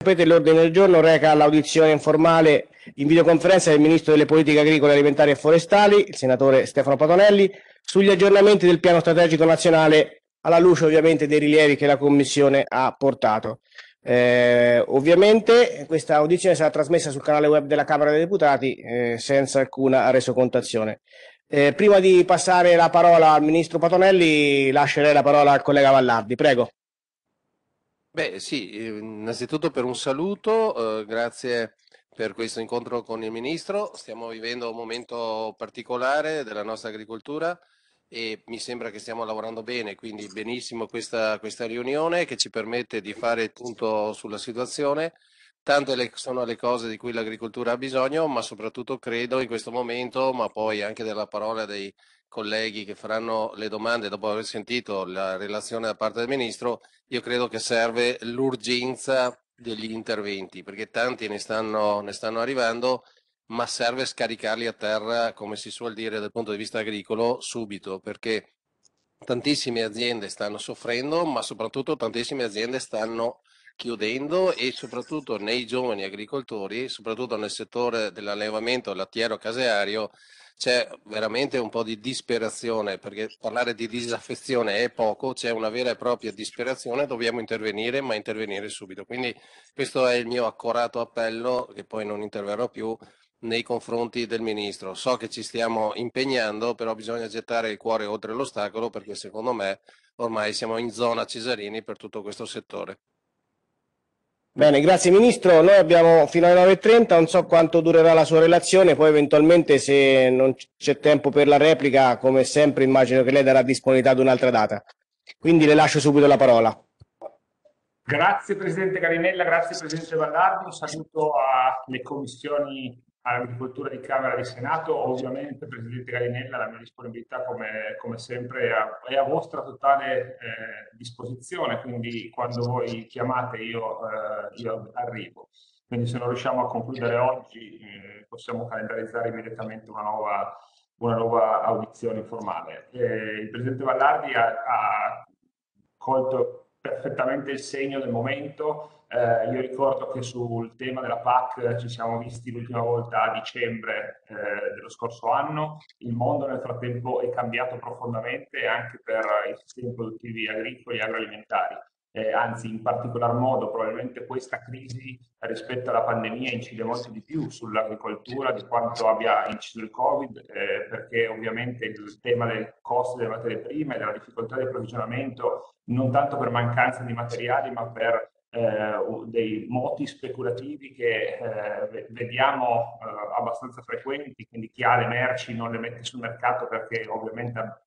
Sapete, l'ordine del giorno reca l'audizione informale in videoconferenza del Ministro delle Politiche Agricole, Alimentari e Forestali, il senatore Stefano Patonelli, sugli aggiornamenti del piano strategico nazionale alla luce ovviamente dei rilievi che la Commissione ha portato. Eh, ovviamente questa audizione sarà trasmessa sul canale web della Camera dei Deputati eh, senza alcuna resocontazione. Eh, prima di passare la parola al Ministro Patonelli, lascerei la parola al collega Vallardi. Prego. Beh sì, innanzitutto per un saluto, eh, grazie per questo incontro con il Ministro. Stiamo vivendo un momento particolare della nostra agricoltura e mi sembra che stiamo lavorando bene, quindi benissimo questa, questa riunione che ci permette di fare il punto sulla situazione. Tante le, sono le cose di cui l'agricoltura ha bisogno, ma soprattutto credo in questo momento, ma poi anche della parola dei colleghi che faranno le domande dopo aver sentito la relazione da parte del Ministro, io credo che serve l'urgenza degli interventi, perché tanti ne stanno, ne stanno arrivando ma serve scaricarli a terra, come si suol dire dal punto di vista agricolo, subito, perché tantissime aziende stanno soffrendo, ma soprattutto tantissime aziende stanno chiudendo e soprattutto nei giovani agricoltori, soprattutto nel settore dell'allevamento lattiero caseario, c'è veramente un po' di disperazione, perché parlare di disaffezione è poco, c'è una vera e propria disperazione, dobbiamo intervenire, ma intervenire subito. Quindi questo è il mio accorato appello, che poi non interverrò più, nei confronti del ministro. So che ci stiamo impegnando, però bisogna gettare il cuore oltre l'ostacolo perché secondo me ormai siamo in zona Cesarini per tutto questo settore. Bene, grazie Ministro. Noi abbiamo fino alle 9.30, non so quanto durerà la sua relazione, poi eventualmente se non c'è tempo per la replica, come sempre immagino che lei darà disponibilità ad un'altra data. Quindi le lascio subito la parola. Grazie Presidente Carinella, grazie Presidente Vallardi, un saluto alle commissioni all'agricoltura di Camera e di Senato, ovviamente Presidente Galinella la mia disponibilità come, come sempre è a, è a, vostra totale eh, disposizione, quindi quando voi chiamate io, eh, io, arrivo. Quindi se non riusciamo a concludere oggi eh, possiamo calendarizzare immediatamente una nuova, una nuova audizione informale. Eh, il Presidente Vallardi ha, ha colto perfettamente il segno del momento, eh, io ricordo che sul tema della PAC ci siamo visti l'ultima volta a dicembre eh, dello scorso anno, il mondo nel frattempo è cambiato profondamente anche per i sistemi produttivi agricoli e agroalimentari. Eh, anzi, in particolar modo, probabilmente questa crisi rispetto alla pandemia incide molto di più sull'agricoltura di quanto abbia inciso il Covid, eh, perché ovviamente il tema del costo delle materie prime, della difficoltà di approvvigionamento, non tanto per mancanza di materiali, ma per eh, dei moti speculativi che eh, vediamo eh, abbastanza frequenti, quindi chi ha le merci non le mette sul mercato perché ovviamente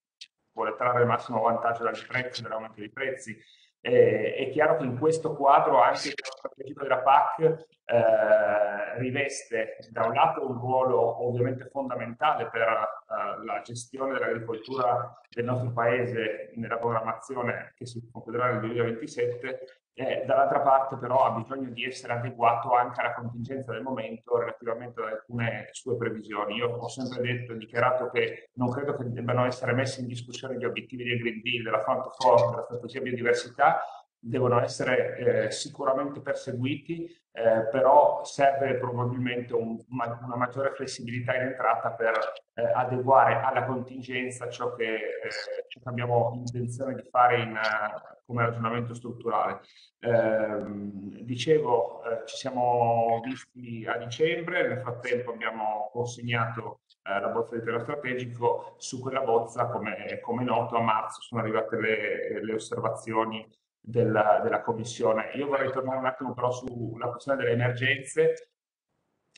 vuole trarre il massimo vantaggio dai prezzi, dall'aumento dei prezzi. Eh, è chiaro che in questo quadro anche il strategico della PAC eh, riveste da un lato un ruolo ovviamente fondamentale per uh, la gestione dell'agricoltura del nostro paese nella programmazione che si concluderà nel 2027 eh, dall'altra parte però ha bisogno di essere adeguato anche alla contingenza del momento relativamente ad alcune sue previsioni. Io ho sempre detto e dichiarato che non credo che debbano essere messi in discussione gli obiettivi del Green Deal, della Front Force, della strategia biodiversità, devono essere eh, sicuramente perseguiti, eh, però serve probabilmente un, una, maggiore flessibilità in entrata per eh, adeguare alla contingenza ciò che, eh, ciò che, abbiamo intenzione di fare in, uh, come ragionamento strutturale. Ehm, dicevo, eh, ci siamo visti a dicembre, nel frattempo abbiamo consegnato eh, la bozza di piano strategico, su quella bozza, come, come noto, a marzo sono arrivate le, le osservazioni della, della Commissione. Io vorrei tornare un attimo però sulla questione delle emergenze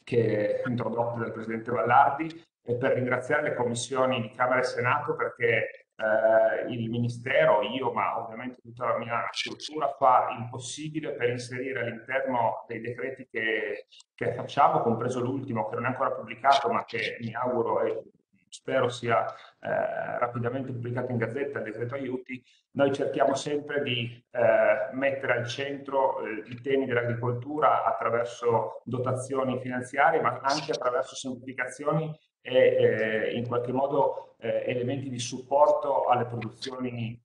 che introdotta dal Presidente Vallardi e per ringraziare le commissioni di Camera e Senato perché eh, il Ministero, io, ma ovviamente tutta la mia struttura fa il possibile per inserire all'interno dei decreti che, che facciamo, compreso l'ultimo che non è ancora pubblicato ma che mi auguro è spero sia eh, rapidamente pubblicato in gazzetta, il decreto aiuti, noi cerchiamo sempre di eh, mettere al centro eh, i temi dell'agricoltura attraverso dotazioni finanziarie, ma anche attraverso semplificazioni e eh, in qualche modo eh, elementi di supporto alle produzioni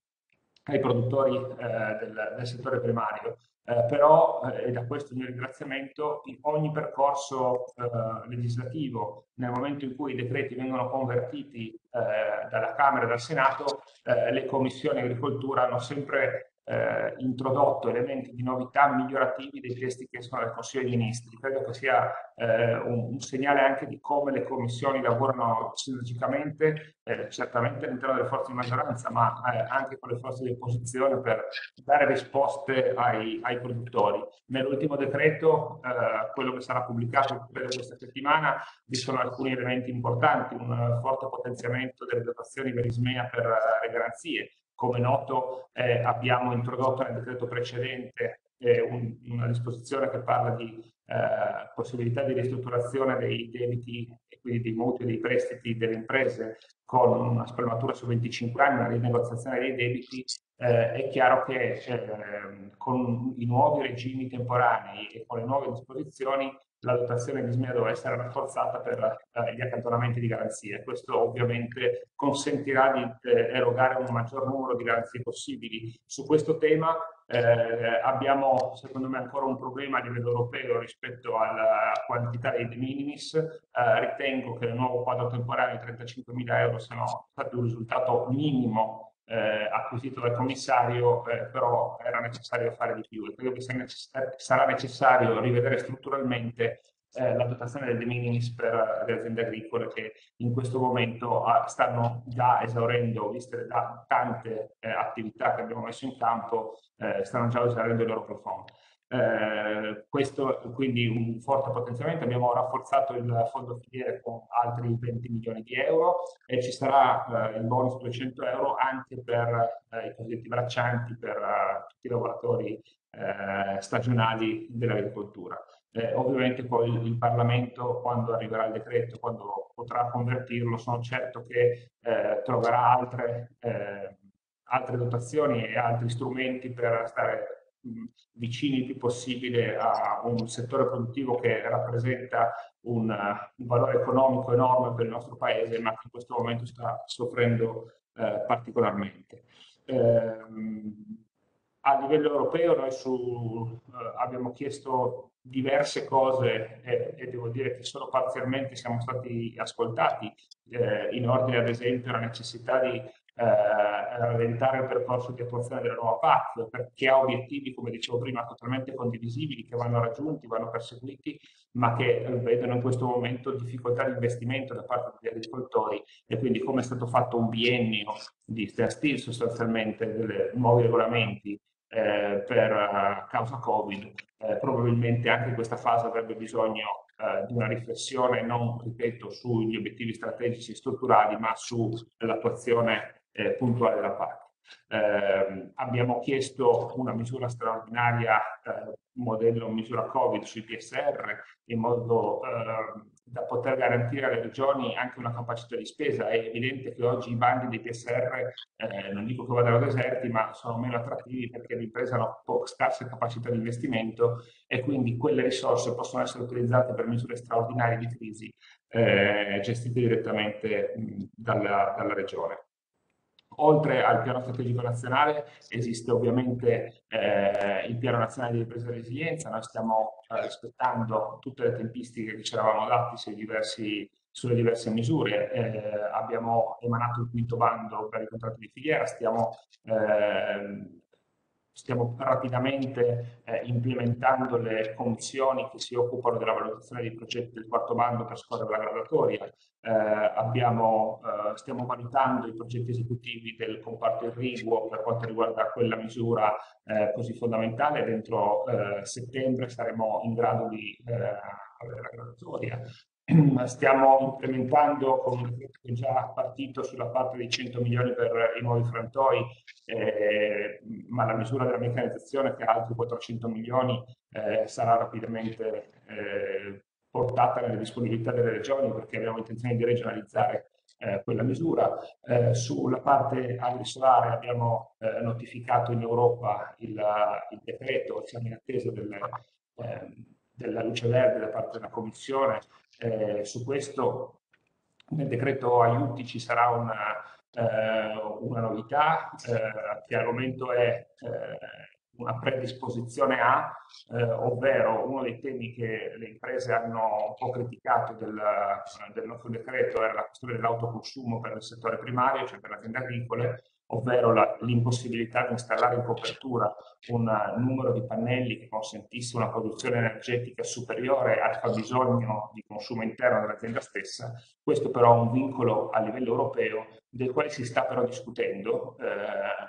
ai produttori eh, del, del, settore primario. Eh, però, eh, e da questo il mio ringraziamento, in ogni percorso eh, legislativo, nel momento in cui i decreti vengono convertiti eh, dalla Camera e dal Senato, le commissioni agricoltura hanno sempre eh, introdotto elementi di novità migliorativi dei testi che escono dal Consiglio dei Ministri. Credo che sia eh, un, un, segnale anche di come le commissioni lavorano sinergicamente, eh, certamente all'interno delle forze di maggioranza, ma eh, anche con le forze di opposizione per dare risposte ai, ai produttori. Nell'ultimo decreto, eh, quello che sarà pubblicato questa settimana, vi sono alcuni elementi importanti, un forte potenziamento delle dotazioni per Ismea per eh, le garanzie, come noto eh, abbiamo introdotto nel decreto precedente eh, un, una disposizione che parla di eh, possibilità di ristrutturazione dei debiti e quindi dei mutui e dei prestiti delle imprese con una sprematura su 25 anni, una rinegoziazione dei debiti, eh, è chiaro che eh, con i nuovi regimi temporanei e con le nuove disposizioni la dotazione di SMEA deve essere rafforzata per eh, gli accantonamenti di garanzie. Questo ovviamente consentirà di eh, erogare un maggior numero di garanzie possibili. Su questo tema eh, abbiamo secondo me ancora un problema a livello europeo rispetto alla quantità dei de minimis. Eh, ritengo che il nuovo quadro temporale di 35.000 euro sia stato un risultato minimo eh, acquisito dal commissario, eh, però era necessario fare di più e credo che sarà necessario rivedere strutturalmente eh, la dotazione del de minimis per le aziende agricole che in questo momento ah, stanno già esaurendo, viste da tante eh, attività che abbiamo messo in campo, eh, stanno già esaurendo il loro profondo. Eh, questo quindi un forte potenziamento, abbiamo rafforzato il fondo filiere con altri 20 milioni di euro e ci sarà eh, il bonus 200 euro anche per eh, i cosiddetti braccianti, per eh, tutti i lavoratori eh, stagionali dell'agricoltura. Eh, ovviamente poi il, Parlamento, quando arriverà il decreto, quando potrà convertirlo, sono certo che troverà altre, altre dotazioni e altri strumenti per stare vicini il più possibile a un settore produttivo che rappresenta un, un, valore economico enorme per il nostro paese, ma che in questo momento sta soffrendo eh, particolarmente. Eh, a livello europeo noi su, eh, abbiamo chiesto diverse cose e, e, devo dire che solo parzialmente siamo stati ascoltati eh, in ordine ad esempio alla necessità di rallentare il percorso di attuazione della nuova PAC, perché ha obiettivi, come dicevo prima, totalmente condivisibili, che vanno raggiunti, vanno perseguiti, ma che eh, vedono in questo momento difficoltà di investimento da parte degli agricoltori e quindi come è stato fatto un biennio di stand sostanzialmente dei nuovi regolamenti eh, per uh, causa Covid, eh, probabilmente anche questa fase avrebbe bisogno eh, di una riflessione non, ripeto, sugli obiettivi strategici e strutturali, ma sull'attuazione eh, puntuale della PAC. Eh, abbiamo chiesto una misura straordinaria, eh, modello misura Covid sui PSR, in modo eh, da poter garantire alle regioni anche una capacità di spesa. È evidente che oggi i bandi dei PSR, eh, non dico che vadano deserti, ma sono meno attrattivi perché le imprese hanno scarse capacità di investimento e quindi quelle risorse possono essere utilizzate per misure straordinarie di crisi eh, gestite direttamente mh, dalla, dalla regione. Oltre al piano strategico nazionale esiste ovviamente eh, il piano nazionale di ripresa e resilienza, noi stiamo eh, rispettando tutte le tempistiche che ci eravamo dati sui diversi, sulle diverse misure, eh, abbiamo emanato il quinto bando per i contratti di filiera, stiamo ehm, stiamo rapidamente eh, implementando le commissioni che si occupano della valutazione dei progetti del quarto bando per scorrere la graduatoria. Eh, abbiamo, eh, stiamo valutando i progetti esecutivi del comparto irriguo per quanto riguarda quella misura eh, così fondamentale. Dentro eh, settembre saremo in grado di eh, avere la graduatoria. Stiamo implementando con un è già partito sulla parte dei 100 milioni per i nuovi frantoi, eh, ma la misura della meccanizzazione che ha altri 400 milioni eh, sarà rapidamente eh, portata nelle disponibilità delle regioni perché abbiamo intenzione di regionalizzare eh, quella misura. Eh, sulla parte agrisolare abbiamo eh, notificato in Europa il, il, decreto, siamo in attesa delle, della luce verde da parte della Commissione eh, su questo nel decreto aiuti ci sarà una, eh, una novità. Eh, che al momento è eh, una predisposizione a, eh, ovvero uno dei temi che le imprese hanno un po' criticato del, del nostro decreto era la questione dell'autoconsumo per il settore primario, cioè per le aziende agricole, ovvero l'impossibilità di installare in copertura un numero di pannelli che consentisse una produzione energetica superiore al fabbisogno di consumo interno dell'azienda stessa. Questo però è un vincolo a livello europeo del quale si sta però discutendo. Eh,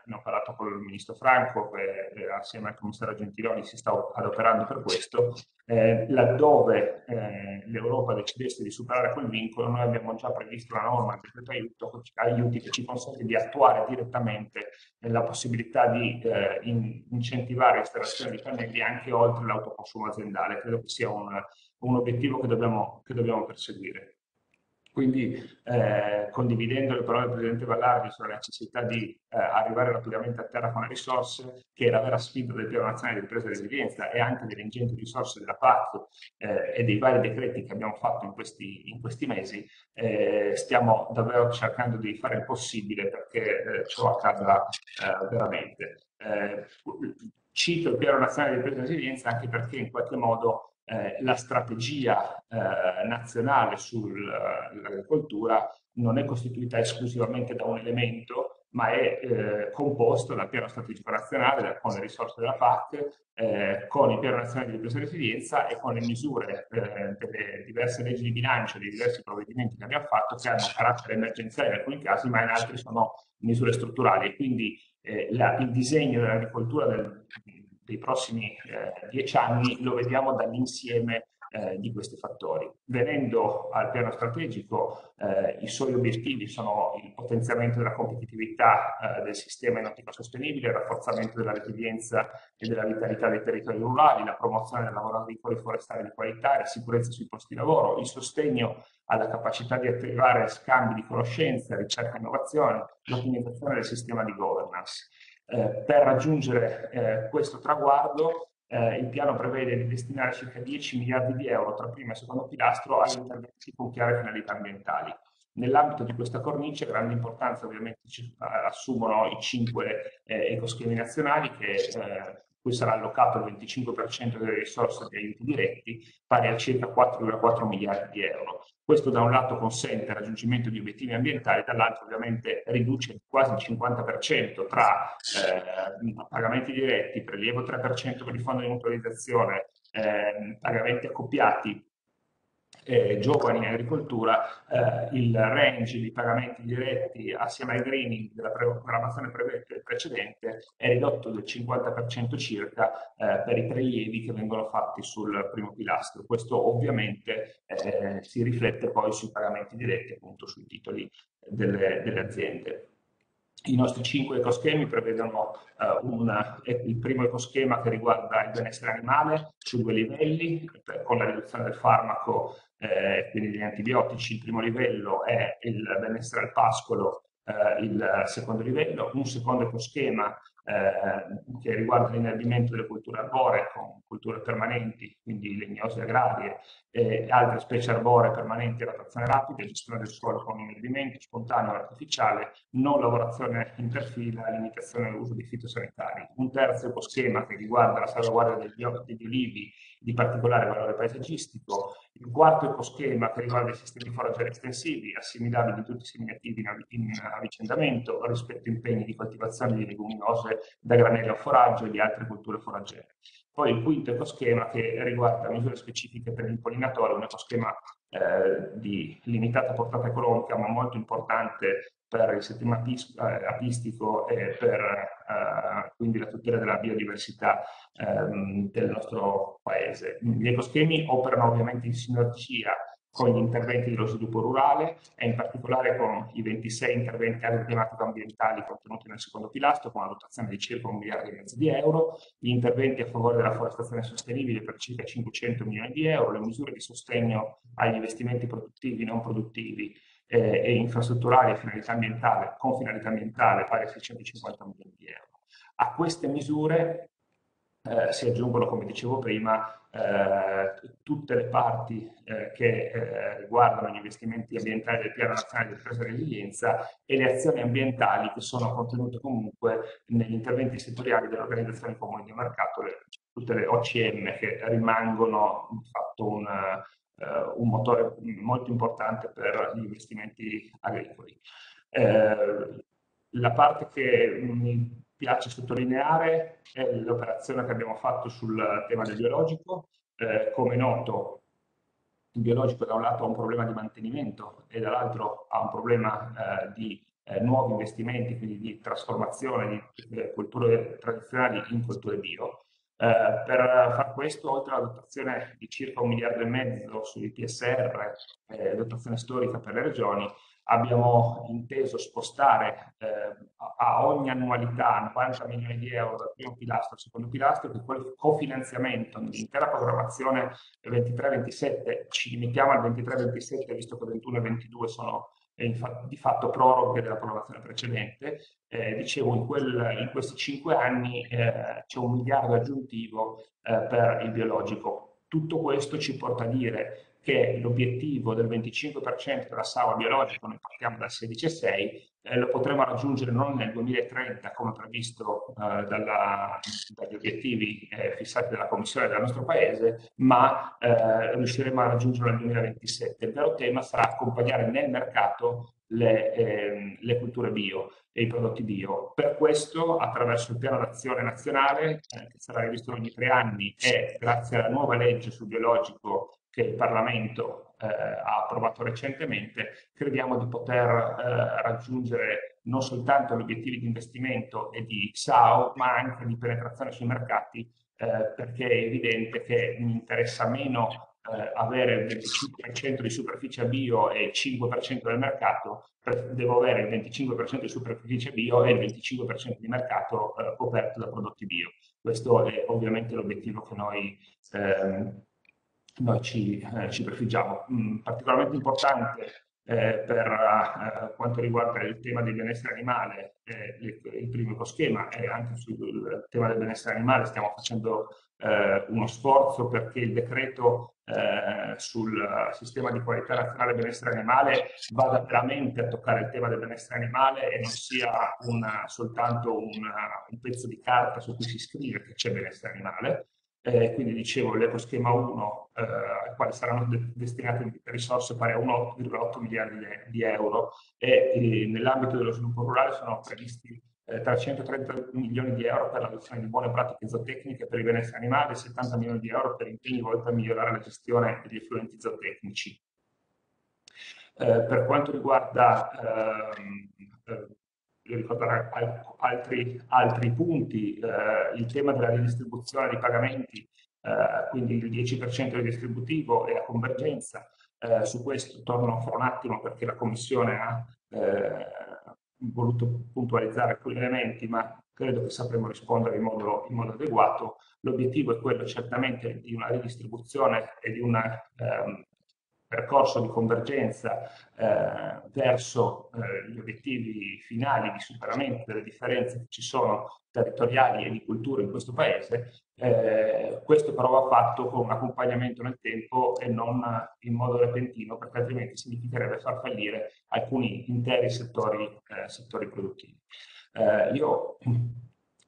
ne ho parlato con il ministro Franco, eh, assieme al commissario Gentiloni si sta adoperando per questo. Eh, laddove eh, l'Europa decidesse di superare quel vincolo, noi abbiamo già previsto una norma, il decreto aiuto, aiuti che ci consente di attuare direttamente la possibilità di eh, in, incentivare l'installazione di pannelli anche oltre l'autoconsumo aziendale. Credo che sia un, un obiettivo che dobbiamo, che dobbiamo perseguire. Quindi eh, condividendo le parole del Presidente Vallardi sulla necessità di eh, arrivare rapidamente a terra con le risorse, che è la vera sfida del Piano Nazionale di Ripresa e Resilienza e anche delle ingenti risorse della PAC eh, e dei vari decreti che abbiamo fatto in questi, in questi mesi, eh, stiamo davvero cercando di fare il possibile perché eh, ciò accada eh, veramente. cito il Piano Nazionale di Ripresa e Resilienza anche perché in qualche modo eh, la strategia eh, nazionale sull'agricoltura non è costituita esclusivamente da un elemento, ma è eh, composto dal piano strategico nazionale, con le risorse della PAC, eh, con il piano nazionale di ripresa e resilienza e con le misure eh, delle diverse leggi di bilancio, dei diversi provvedimenti che abbiamo fatto, che hanno carattere emergenziale in alcuni casi, ma in altri sono misure strutturali. Quindi la, il disegno dell'agricoltura del, dei prossimi eh, dieci anni lo vediamo dall'insieme eh, di questi fattori. Venendo al piano strategico, eh, i suoi obiettivi sono il potenziamento della competitività eh, del sistema enotico sostenibile, il rafforzamento della resilienza e della vitalità dei territori rurali, la promozione del lavoro agricolo e forestale di qualità, la sicurezza sui posti di lavoro, il sostegno alla capacità di attivare scambi di conoscenze, ricerca e innovazione, l'ottimizzazione del sistema di governance. Eh, per raggiungere eh, questo traguardo eh, il piano prevede di destinare circa 10 miliardi di euro tra primo e secondo pilastro agli interventi con chiare finalità ambientali. Nell'ambito di questa cornice grande importanza ovviamente ci, assumono i cinque eh, ecoschemi nazionali che eh, cui sarà allocato il 25% delle risorse di aiuti diretti, pari a circa 4,4 miliardi di euro. Questo da un lato consente il raggiungimento di obiettivi ambientali, dall'altro ovviamente riduce quasi il 50% tra eh, pagamenti diretti, prelievo 3% per il fondo di mutualizzazione, eh, pagamenti accoppiati eh, giovani in agricoltura, eh, il range di pagamenti diretti assieme al greening della programmazione precedente è ridotto del 50% circa eh, per i prelievi che vengono fatti sul primo pilastro. Questo ovviamente eh, si riflette poi sui pagamenti diretti, appunto sui titoli delle, delle aziende. I nostri cinque ecoschemi prevedono uh, una, il primo ecoschema che riguarda il benessere animale su due livelli, per, con la riduzione del farmaco, eh, quindi degli antibiotici. Il primo livello è il benessere al pascolo, eh, il secondo livello. Un secondo ecoschema eh, che riguarda l'inerbimento delle culture arboree con culture permanenti, quindi legnose agrarie, e altre specie arboree permanenti a rotazione rapida, gestione del suolo con inerbimento spontaneo e artificiale, non lavorazione interfila, limitazione all'uso di fitosanitari. Un terzo ecoschema che riguarda la salvaguardia degli, degli olivi di particolare valore paesaggistico, il quarto ecoschema che riguarda i sistemi foraggiari estensivi, assimilabili a tutti i seminativi in avvicendamento rispetto a impegni di coltivazione di leguminose da granello a foraggio e di altre culture foraggere. Poi il quinto ecoschema che riguarda misure specifiche per l'impollinatori, un ecoschema eh, di limitata portata economica ma molto importante per il sistema eh, apistico e per eh, quindi la tutela della biodiversità ehm, del nostro paese. Gli ecoschemi operano ovviamente in sinergia con gli interventi dello sviluppo rurale e in particolare con i 26 interventi agroclimatico-ambientali contenuti nel secondo pilastro con una dotazione di circa un miliardo e mezzo di euro, gli interventi a favore della forestazione sostenibile per circa 500 milioni di euro, le misure di sostegno agli investimenti produttivi e non produttivi eh, e infrastrutturali finalità ambientale, con finalità ambientale pari a 650 milioni di euro. A queste misure eh, si aggiungono, come dicevo prima, eh, tutte le parti eh, che eh, riguardano gli investimenti ambientali del Piano Nazionale di Ripresa e Resilienza e le azioni ambientali che sono contenute comunque negli interventi settoriali delle organizzazioni comuni di mercato, le, tutte le OCM che rimangono di fatto un, uh, un motore molto importante per gli investimenti agricoli. Uh, la parte che mi piace sottolineare è l'operazione che abbiamo fatto sul tema del biologico. Eh, come noto, il biologico da un lato ha un problema di mantenimento e dall'altro ha un problema eh, di eh, nuovi investimenti, quindi di trasformazione di eh, culture tradizionali in culture bio. Eh, per far questo, oltre alla dotazione di circa un miliardo e mezzo sui PSR, eh, dotazione storica per le regioni, abbiamo inteso spostare eh, a ogni annualità 90 milioni di euro dal primo pilastro al secondo pilastro, che quel cofinanziamento nell'intera programmazione 23-27, ci limitiamo al 23-27 visto che 21 e 22 sono eh, di fatto proroghe della programmazione precedente. Eh, dicevo, in, quel, in, questi cinque anni eh, c'è un miliardo aggiuntivo eh, per il biologico. Tutto questo ci porta a dire che l'obiettivo del 25% della SAUA biologica, noi partiamo dal 16,6, eh, lo potremo raggiungere non nel 2030 come previsto eh, dalla, dagli obiettivi eh, fissati dalla Commissione del nostro Paese, ma eh, riusciremo a raggiungerlo nel 2027. Il vero tema sarà accompagnare nel mercato le, ehm, le, culture bio e i prodotti bio. Per questo, attraverso il piano d'azione nazionale, eh, che sarà rivisto ogni tre anni, e grazie alla nuova legge sul biologico che il Parlamento eh, ha approvato recentemente, crediamo di poter eh, raggiungere non soltanto gli obiettivi di investimento e di SAO, ma anche di penetrazione sui mercati, eh, perché è evidente che mi interessa meno eh, avere il 25% di superficie bio e il 5% del mercato, devo avere il 25% di superficie bio e il 25% di mercato eh, coperto da prodotti bio. Questo è ovviamente l'obiettivo che noi ehm, noi ci, eh, ci prefiggiamo. Mm, particolarmente importante eh, per uh, quanto riguarda il tema del benessere animale, eh, il, il, primo ecoschema e anche sul tema del benessere animale stiamo facendo eh, uno sforzo perché il decreto eh, sul sistema di qualità nazionale benessere animale vada veramente a toccare il tema del benessere animale e non sia una, soltanto una, un pezzo di carta su cui si scrive che c'è benessere animale, eh, quindi dicevo l'ecoschema 1 eh, al quale saranno de destinate risorse pari a 1,8 miliardi di euro e, e nell'ambito dello sviluppo rurale sono previsti eh, 330 milioni di euro per l'adozione di buone pratiche zootecniche per il benessere animale e 70 milioni di euro per impegni volti a migliorare la gestione degli effluenti zootecnici. Eh, per quanto riguarda ehm, ricordare altri, altri punti, eh, il tema della ridistribuzione dei pagamenti, eh, quindi il 10% del distributivo e la convergenza, eh, su questo torno fra un attimo perché la Commissione ha eh, voluto puntualizzare alcuni elementi, ma credo che sapremo rispondere in modo, in modo adeguato. L'obiettivo è quello certamente di una ridistribuzione e di una ehm, percorso di convergenza eh, verso eh, gli obiettivi finali di superamento delle differenze che ci sono territoriali e di cultura in questo paese, eh, questo però va fatto con un accompagnamento nel tempo e non in modo repentino, perché altrimenti significherebbe far fallire alcuni interi settori, eh, settori produttivi. Eh, io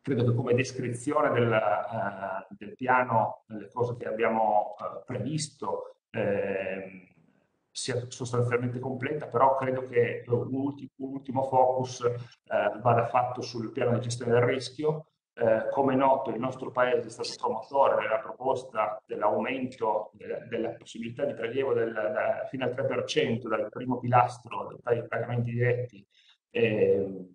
credo che come descrizione del, uh, del piano, delle cose che abbiamo previsto, eh, sia sostanzialmente completa, però credo che un, ultimo, focus eh, vada fatto sul piano di gestione del rischio. Eh, come noto, il nostro Paese è stato promotore della proposta dell'aumento de, della possibilità di prelievo del, da, fino al 3% dal primo pilastro dei pagamenti diretti. Eh,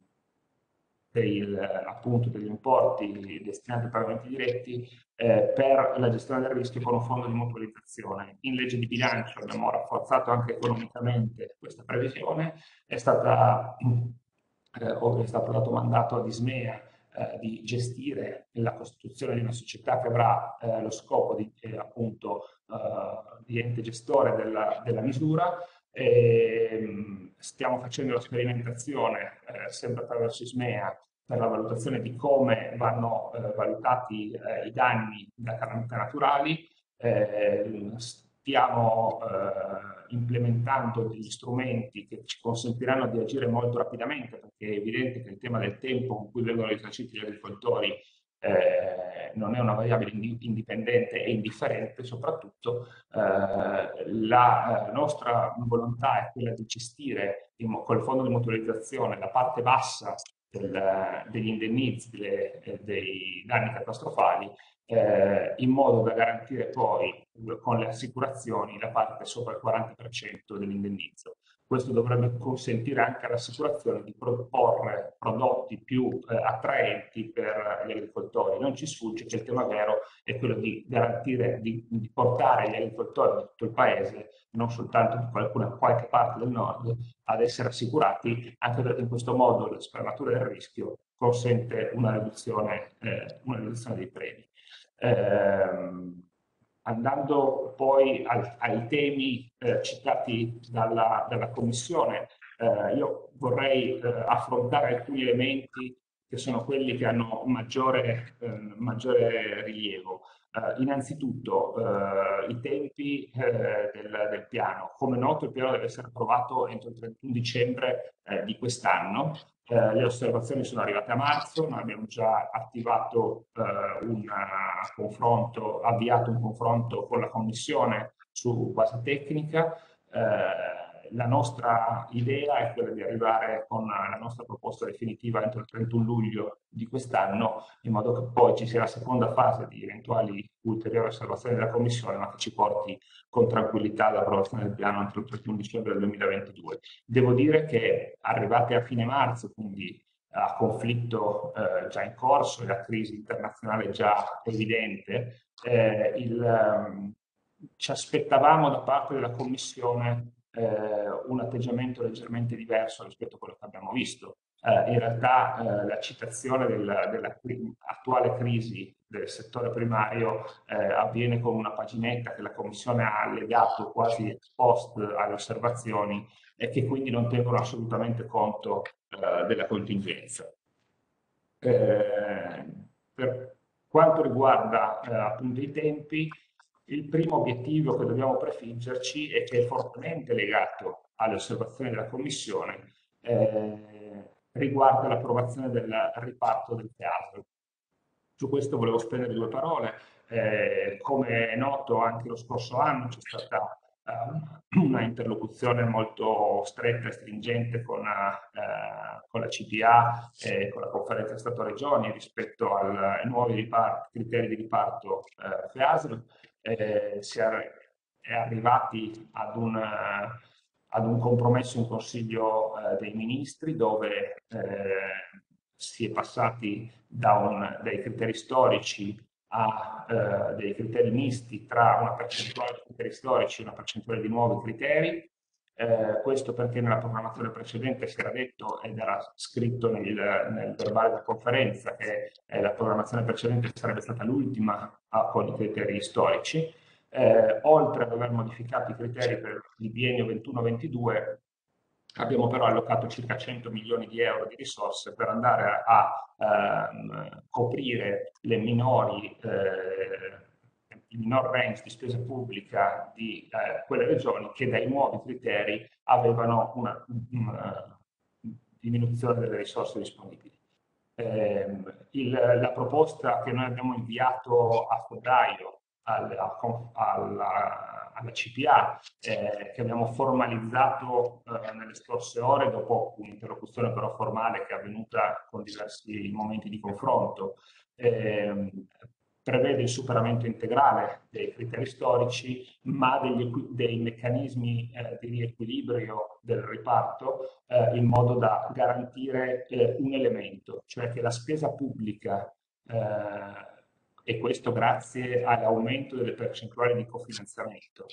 del, appunto degli importi destinati ai pagamenti diretti eh, per la gestione del rischio con un fondo di mutualizzazione. In legge di bilancio abbiamo rafforzato anche economicamente questa previsione, è, stata, eh, è stato dato mandato ad Ismea eh, di gestire la costituzione di una società che avrà eh, lo scopo di, eh, appunto, di ente gestore della, della misura e, ehm, stiamo facendo la sperimentazione eh, sempre attraverso Ismea per la valutazione di come vanno eh, valutati eh, i danni da calamità naturali. Eh, stiamo implementando degli strumenti che ci consentiranno di agire molto rapidamente, perché è evidente che il tema del tempo con cui vengono risarciti gli agricoltori eh, non è una variabile indipendente e indifferente, soprattutto eh, la eh, nostra volontà è quella di gestire col fondo di mutualizzazione la parte bassa del, degli indennizi delle, eh, dei danni catastrofali eh, in modo da garantire poi con le assicurazioni la parte sopra il 40% dell'indennizzo. Questo dovrebbe consentire anche all'assicurazione di proporre prodotti più eh, attraenti per gli agricoltori. Non ci sfugge che il tema vero è quello di garantire, di, di portare gli agricoltori di tutto il paese, non soltanto di qualcuna, qualche parte del nord, ad essere assicurati, anche perché in questo modo la spermatura del rischio consente una riduzione, eh, una riduzione dei premi. Eh, andando poi al, ai temi eh, citati dalla, dalla Commissione, eh, io vorrei eh, affrontare alcuni elementi che sono quelli che hanno maggiore, eh, maggiore rilievo. Uh, innanzitutto uh, i tempi uh, del, del, piano. Come noto il piano deve essere approvato entro il 31 dicembre di quest'anno. le osservazioni sono arrivate a marzo, noi abbiamo già attivato un confronto, avviato un confronto con la Commissione su base tecnica la nostra idea è quella di arrivare con la nostra proposta definitiva entro il 31 luglio di quest'anno, in modo che poi ci sia la seconda fase di eventuali ulteriori osservazioni della Commissione, ma che ci porti con tranquillità all'approvazione del piano entro il 31 dicembre del 2022. Devo dire che arrivate a fine marzo, quindi a conflitto eh, già in corso e a crisi internazionale già evidente, eh, il, um, ci aspettavamo da parte della Commissione eh, un atteggiamento leggermente diverso rispetto a quello che abbiamo visto. Eh, in realtà eh, la citazione della, dell'attuale crisi del settore primario eh, avviene con una paginetta che la Commissione ha allegato quasi post alle osservazioni e che quindi non tengono assolutamente conto eh, della contingenza. Eh, per quanto riguarda appunto i tempi, il primo obiettivo che dobbiamo prefiggerci e che è fortemente legato alle osservazioni della Commissione eh, riguarda l'approvazione del riparto del teatro. Su questo volevo spendere due parole. Eh, come è noto, anche lo scorso anno c'è stata uh, una interlocuzione molto stretta e stringente con, uh, con la CPA e con la conferenza Stato-Regioni rispetto ai nuovi riparti, criteri di riparto uh, FEASR eh, si è, arrivati ad un, ad un, compromesso in Consiglio eh, dei Ministri dove eh, si è passati da un, dai criteri storici a eh, dei criteri misti tra una percentuale di criteri storici e una percentuale di nuovi criteri. Eh, questo perché nella programmazione precedente si era detto ed era scritto nel, nel verbale della conferenza che eh, la programmazione precedente sarebbe stata l'ultima con i criteri storici. Eh, oltre ad aver modificato i criteri per il biennio 21-22, abbiamo però allocato circa 100 milioni di euro di risorse per andare a, a ehm, coprire le minori eh, il minor range di spesa pubblica di eh, quelle regioni che dai nuovi criteri avevano una, una diminuzione delle risorse disponibili. Eh, il, la proposta che noi abbiamo inviato a febbraio alla, alla, alla CPA, eh, che abbiamo formalizzato eh, nelle scorse ore dopo un'interlocuzione però formale che è avvenuta con diversi momenti di confronto, eh, prevede il superamento integrale dei criteri storici, ma degli, dei meccanismi eh, di riequilibrio del riparto eh, in modo da garantire eh, un elemento, cioè che la spesa pubblica, eh, e questo grazie all'aumento delle percentuali di cofinanziamento,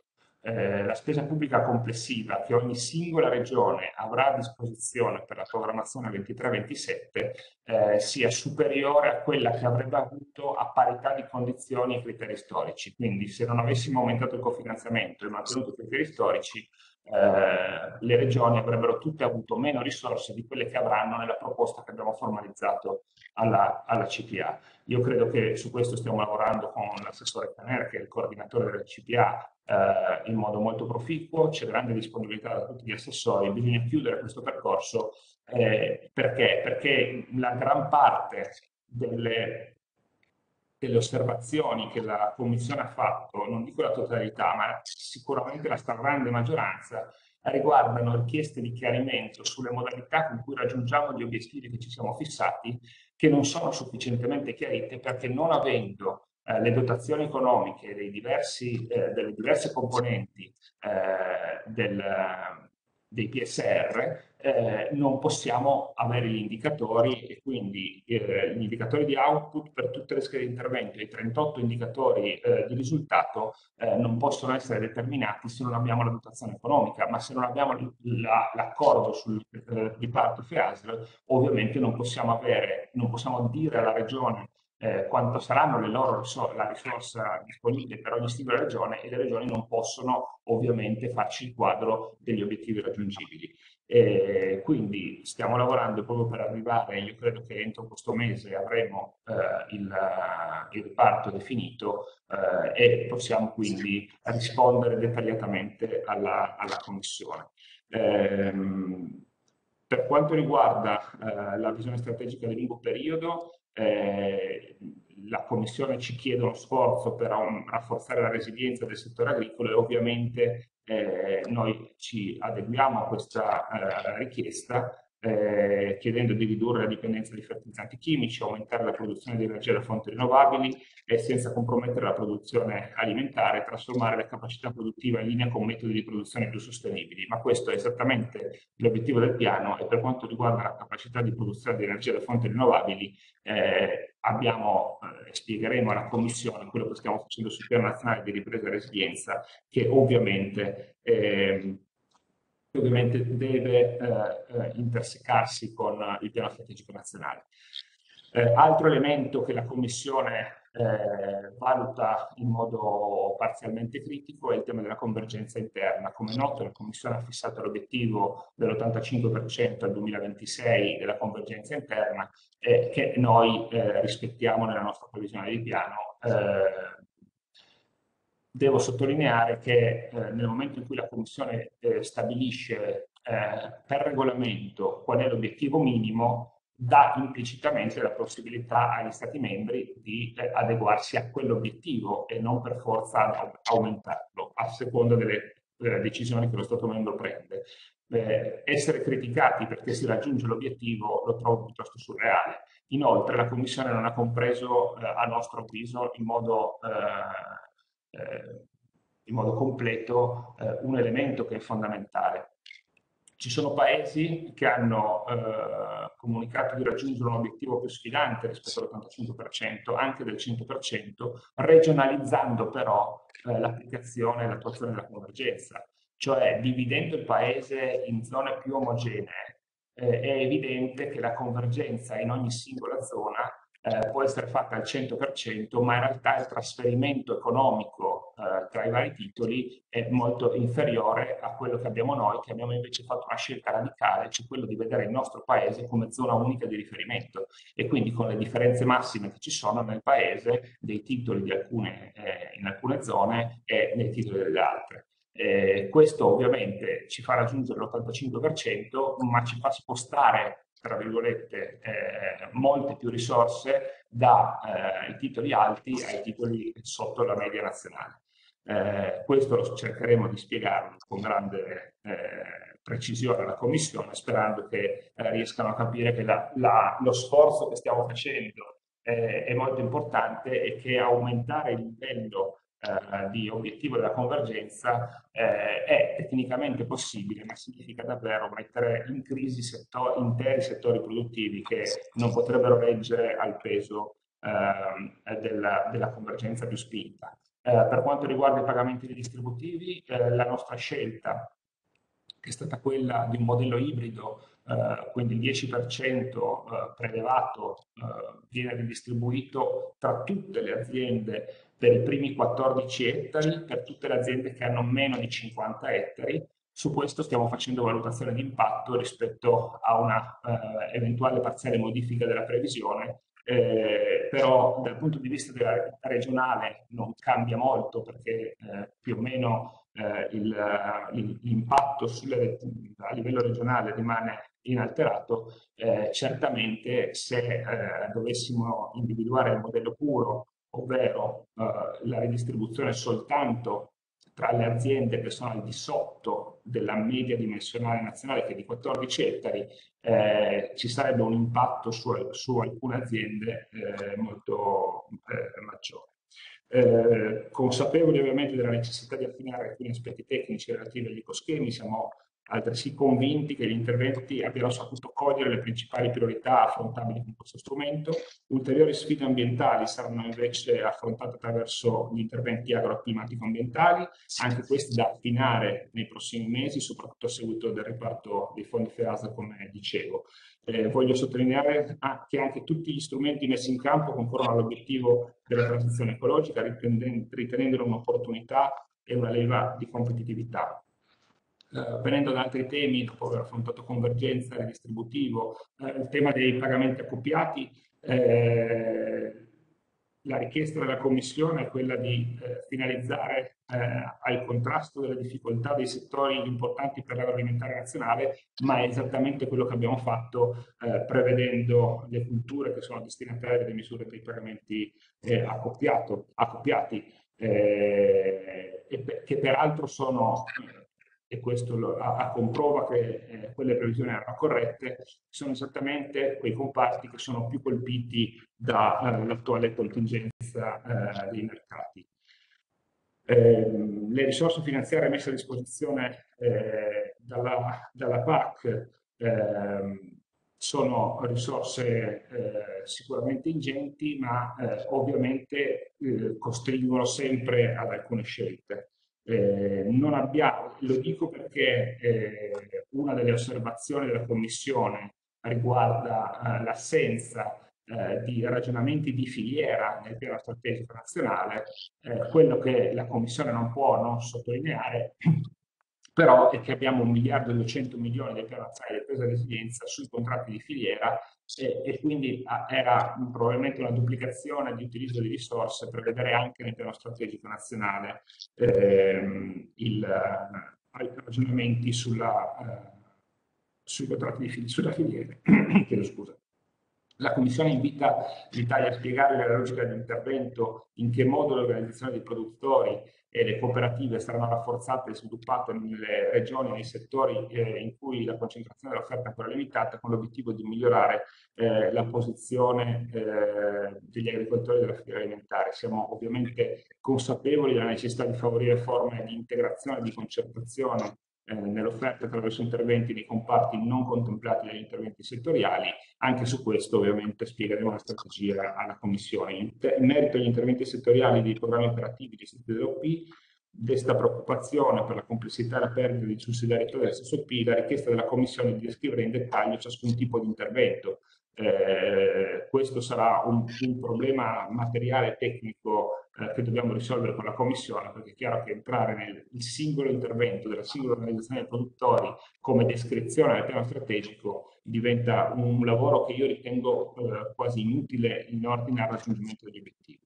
eh, la spesa pubblica complessiva che ogni singola regione avrà a disposizione per la programmazione 23-27 eh, sia superiore a quella che avrebbe avuto a parità di condizioni e criteri storici. Quindi se non avessimo aumentato il cofinanziamento e mantenuto i criteri storici, eh, le regioni avrebbero tutte avuto meno risorse di quelle che avranno nella proposta che abbiamo formalizzato alla, alla CPA. Io credo che su questo stiamo lavorando con l'assessore Caner, che è il coordinatore del CPA, eh, in modo molto proficuo, c'è grande disponibilità da tutti gli assessori, bisogna chiudere questo percorso eh, perché? Perché la gran parte delle, delle osservazioni che la Commissione ha fatto, non dico la totalità, ma sicuramente la stragrande maggioranza, riguardano richieste di chiarimento sulle modalità con cui raggiungiamo gli obiettivi che ci siamo fissati, che non sono sufficientemente chiarite perché non avendo eh, le dotazioni economiche diversi, eh, delle diverse componenti eh, del, dei PSR, eh, non possiamo avere gli indicatori e quindi eh, gli indicatori di output per tutte le schede di intervento e i 38 indicatori di risultato non possono essere determinati se non abbiamo la dotazione economica, ma se non abbiamo l'accordo la, sul riparto FEASL ovviamente non possiamo, avere, non possiamo dire alla regione eh, quanto saranno le loro risorse, la risorsa disponibile per ogni singola regione e le regioni non possono ovviamente farci il quadro degli obiettivi raggiungibili. Eh, quindi stiamo lavorando proprio per arrivare, io credo che entro questo mese avremo eh, il, il, riparto definito eh, e possiamo quindi rispondere dettagliatamente alla, alla Commissione. Ehm, per quanto riguarda eh, la visione strategica di lungo periodo, eh, la Commissione ci chiede uno sforzo per um, rafforzare la resilienza del settore agricolo e ovviamente eh, noi ci adeguiamo a questa eh, richiesta eh, chiedendo di ridurre la dipendenza di fertilizzanti chimici, aumentare la produzione di energia da fonti rinnovabili e senza compromettere la produzione alimentare trasformare la capacità produttiva in linea con metodi di produzione più sostenibili. Ma questo è esattamente l'obiettivo del piano e per quanto riguarda la capacità di produzione di energia da fonti rinnovabili eh, abbiamo, eh, spiegheremo alla Commissione quello che stiamo facendo sul piano nazionale di ripresa e resilienza che ovviamente eh, ovviamente deve eh, eh, intersecarsi con il piano strategico nazionale. Eh, altro elemento che la Commissione eh, valuta in modo parzialmente critico è il tema della convergenza interna. Come noto la Commissione ha fissato l'obiettivo dell'85% al 2026 della convergenza interna eh, che noi eh, rispettiamo nella nostra previsione di piano devo sottolineare che eh, nel momento in cui la Commissione eh, stabilisce eh, per regolamento qual è l'obiettivo minimo, dà implicitamente la possibilità agli Stati membri di eh, adeguarsi a quell'obiettivo e non per forza aumentarlo, a seconda delle decisioni che lo Stato membro prende. Eh, essere criticati perché si raggiunge l'obiettivo lo trovo piuttosto surreale. Inoltre la Commissione non ha compreso, eh, a nostro avviso, in modo eh, in modo completo eh, un elemento che è fondamentale. Ci sono paesi che hanno eh, comunicato di raggiungere un obiettivo più sfidante rispetto all'85%, anche del 100%, regionalizzando però eh, l'applicazione e l'attuazione della convergenza, cioè dividendo il paese in zone più omogenee. Eh, è evidente che la convergenza in ogni singola zona eh, può essere fatta al 100%, ma in realtà il trasferimento economico eh, tra i vari titoli è molto inferiore a quello che abbiamo noi, che abbiamo invece fatto una scelta radicale, cioè quello di vedere il nostro paese come zona unica di riferimento e quindi con le differenze massime che ci sono nel paese dei titoli alcune, eh, in alcune zone e nei titoli delle altre. Eh, questo ovviamente ci fa raggiungere l'85%, ma ci fa spostare tra virgolette, eh, molte più risorse dai eh, titoli alti ai titoli sotto la media nazionale. Eh, questo lo cercheremo di spiegarlo con grande eh, precisione alla Commissione, sperando che eh, riescano a capire che la, la, lo sforzo che stiamo facendo eh, è molto importante e che aumentare il livello eh, di obiettivo della convergenza eh, è tecnicamente possibile, ma significa davvero mettere in crisi settori, interi settori produttivi che non potrebbero reggere al peso eh, della, della, convergenza più spinta. Eh, per quanto riguarda i pagamenti distributivi, eh, la nostra scelta che è stata quella di un modello ibrido, eh, quindi il 10% eh, prelevato eh, viene ridistribuito tra tutte le aziende per i primi 14 ettari, per tutte le aziende che hanno meno di 50 ettari. Su questo stiamo facendo valutazione di impatto rispetto a una eh, eventuale parziale modifica della previsione eh, però dal punto di vista della regionale non cambia molto perché eh, più o meno eh, l'impatto a livello regionale rimane inalterato, eh, certamente se eh, dovessimo individuare il modello puro, ovvero eh, la ridistribuzione soltanto tra le aziende che sono al di sotto della media dimensionale nazionale, che è di 14 ettari, eh, ci sarebbe un impatto su, su alcune aziende eh, molto eh, maggiore. Eh, consapevoli ovviamente della necessità di affinare alcuni aspetti tecnici relativi agli ecoschemi, siamo altresì convinti che gli interventi abbiano saputo cogliere le principali priorità affrontabili con questo strumento. Ulteriori sfide ambientali saranno invece affrontate attraverso gli interventi agroaclimatico-ambientali, anche questi da affinare nei prossimi mesi, soprattutto a seguito del riparto dei fondi FEASA, come dicevo. Eh, voglio sottolineare che anche tutti gli strumenti messi in campo concorrono all'obiettivo della transizione ecologica, ritenendolo un'opportunità e una leva di competitività. Uh, venendo da altri temi, dopo aver affrontato convergenza, redistributivo, uh, il tema dei pagamenti accoppiati, eh, la richiesta della Commissione è quella di eh, finalizzare eh, al contrasto delle difficoltà dei settori importanti per l'agroalimentare nazionale, ma è esattamente quello che abbiamo fatto eh, prevedendo le culture che sono destinatarie delle misure dei pagamenti eh, accoppiati, eh, che peraltro sono e questo lo, a, a, comprova che eh, quelle previsioni erano corrette, sono esattamente quei comparti che sono più colpiti dall'attuale eh, contingenza eh, dei mercati. Eh, le risorse finanziarie messe a disposizione eh, dalla, dalla, PAC ehm, sono risorse eh, sicuramente ingenti, ma ovviamente costringono sempre ad alcune scelte. Eh, non abbiamo, lo dico perché eh, una delle osservazioni della Commissione riguarda eh, l'assenza eh, di ragionamenti di filiera nel piano strategico nazionale, eh, quello che la Commissione non può non sottolineare però è che abbiamo un miliardo e 200 milioni del piano nazionale di presa e resilienza sui contratti di filiera e, e quindi a, ah, era probabilmente una duplicazione di utilizzo di risorse per vedere anche nel piano strategico nazionale ehm, il, uh, ragionamenti sulla, uh, sui contratti di sulla filiera. Chiedo scusa. La Commissione invita l'Italia a spiegare la logica di intervento, in che modo l'organizzazione dei produttori e le cooperative saranno rafforzate e sviluppate nelle regioni e nei settori eh, in cui la concentrazione dell'offerta è ancora limitata con l'obiettivo di migliorare eh, la posizione eh, degli agricoltori della filiera alimentare. Siamo ovviamente consapevoli della necessità di favorire forme di integrazione e di concertazione eh, nell'offerta attraverso interventi nei comparti non contemplati dagli interventi settoriali. Anche su questo ovviamente spiegheremo la strategia alla Commissione. In, merito agli interventi settoriali dei programmi operativi di SPOP, desta preoccupazione per la complessità e la perdita di sussidiarietà del SSOP, la richiesta della Commissione di descrivere in dettaglio ciascun tipo di intervento. Eh, questo sarà un, un problema materiale tecnico eh, che dobbiamo risolvere con la Commissione, perché è chiaro che entrare nel singolo intervento della singola organizzazione dei produttori come descrizione del piano strategico diventa un lavoro che io ritengo eh, quasi inutile in ordine al raggiungimento degli obiettivi.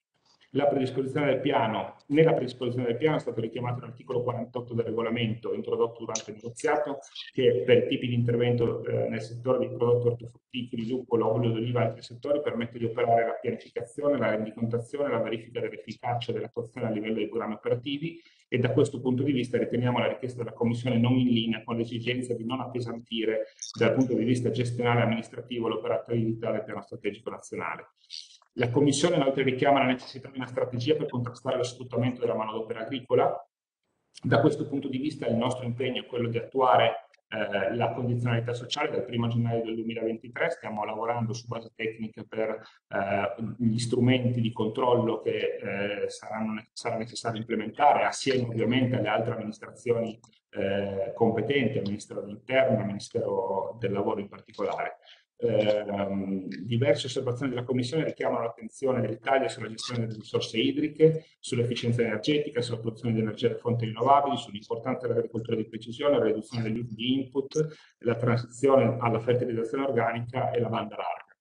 La predisposizione del piano, nella predisposizione del piano è stato richiamato l'articolo 48 del regolamento introdotto durante il negoziato che per tipi di intervento eh, nel settore dei prodotti ortofrutticoli, luppolo, olio d'oliva e altri settori permette di operare la pianificazione, la rendicontazione la verifica dell'efficacia dell'attuazione a livello dei programmi operativi e da questo punto di vista riteniamo la richiesta della Commissione non in linea con l'esigenza di non appesantire dal punto di vista gestionale e amministrativo l'operatività del piano strategico nazionale. La Commissione inoltre richiama la necessità di una strategia per contrastare lo sfruttamento della manodopera agricola. Da questo punto di vista il nostro impegno è quello di attuare eh, la condizionalità sociale dal 1 gennaio del 2023, stiamo lavorando su base tecnica per eh, gli strumenti di controllo che eh, saranno, sarà necessario implementare assieme ovviamente alle altre amministrazioni eh, competenti, al Ministero dell'Interno, al Ministero del Lavoro in particolare. Eh, diverse osservazioni della Commissione richiamano l'attenzione dell'Italia sulla gestione delle risorse idriche, sull'efficienza energetica, sulla produzione di energia da fonti rinnovabili, sull'importanza dell'agricoltura di precisione, la riduzione degli input, la transizione alla fertilizzazione organica e la banda larga.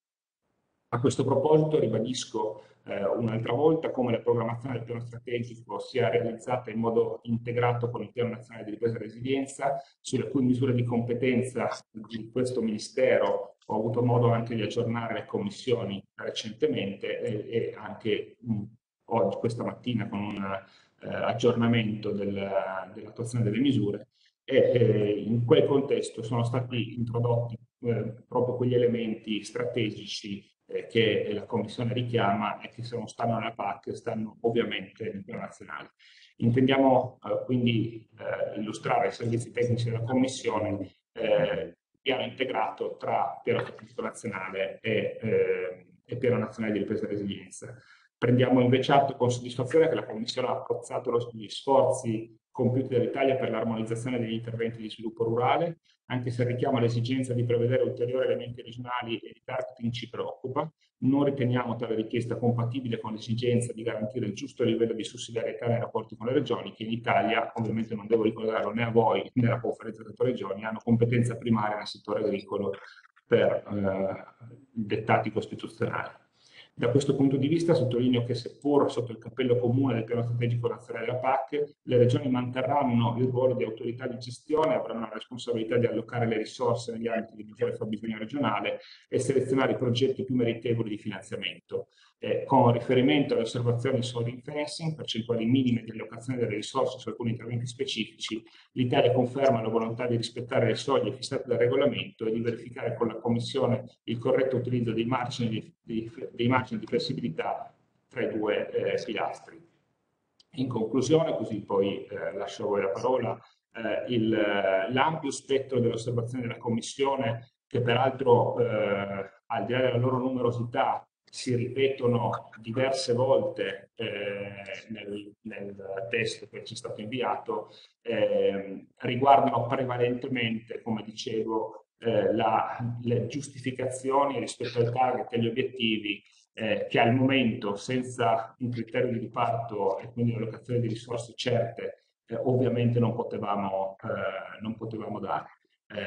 A questo proposito ribadisco eh, un'altra volta come la programmazione del piano strategico sia realizzata in modo integrato con il piano nazionale di ripresa e resilienza, sulle cui misure di competenza di questo Ministero ho avuto modo anche di aggiornare le commissioni recentemente e, e anche mh, oggi, questa mattina, con un eh, aggiornamento del, dell'attuazione delle misure. E eh, in quel contesto sono stati introdotti eh, proprio quegli elementi strategici eh, che la Commissione richiama e che se non stanno nella PAC stanno ovviamente nel piano nazionale. Intendiamo eh, quindi eh, illustrare ai servizi tecnici della Commissione il piano integrato tra piano tecnico nazionale e, e piano nazionale di ripresa e resilienza. Prendiamo invece atto con soddisfazione che la Commissione ha apprezzato gli sforzi compiuti dall'Italia per l'armonizzazione degli interventi di sviluppo rurale, anche se richiama l'esigenza di prevedere ulteriori elementi regionali e di targeting ci preoccupa. Non riteniamo tale richiesta compatibile con l'esigenza di garantire il giusto livello di sussidiarietà nei rapporti con le regioni, che in Italia, ovviamente non devo ricordarlo né a voi né alla conferenza delle regioni, hanno competenza primaria nel settore agricolo per eh, dettati costituzionali. Da questo punto di vista sottolineo che seppur sotto il cappello comune del piano strategico nazionale della PAC, le regioni manterranno il ruolo di autorità di gestione, avranno la responsabilità di allocare le risorse negli ambiti di maggiore fabbisogno regionale e selezionare i progetti più meritevoli di finanziamento. Eh, con riferimento alle osservazioni sul ring percentuali minime di allocazione delle risorse su alcuni interventi specifici, l'Italia conferma la volontà di rispettare le soglie fissate dal regolamento e di verificare con la Commissione il corretto utilizzo dei margini di, di, dei margini di flessibilità tra i due eh, pilastri. In conclusione, così poi eh, lascio a voi la parola, eh, l'ampio spettro delle osservazioni della Commissione, che peraltro eh, al di là della loro numerosità si ripetono diverse volte eh, nel, nel, testo che ci è stato inviato, eh, riguardano prevalentemente, come dicevo, eh, la, le giustificazioni rispetto al target e agli obiettivi eh, che al momento, senza un criterio di riparto e quindi un'allocazione di risorse certe, eh, ovviamente non potevamo, eh, non potevamo dare.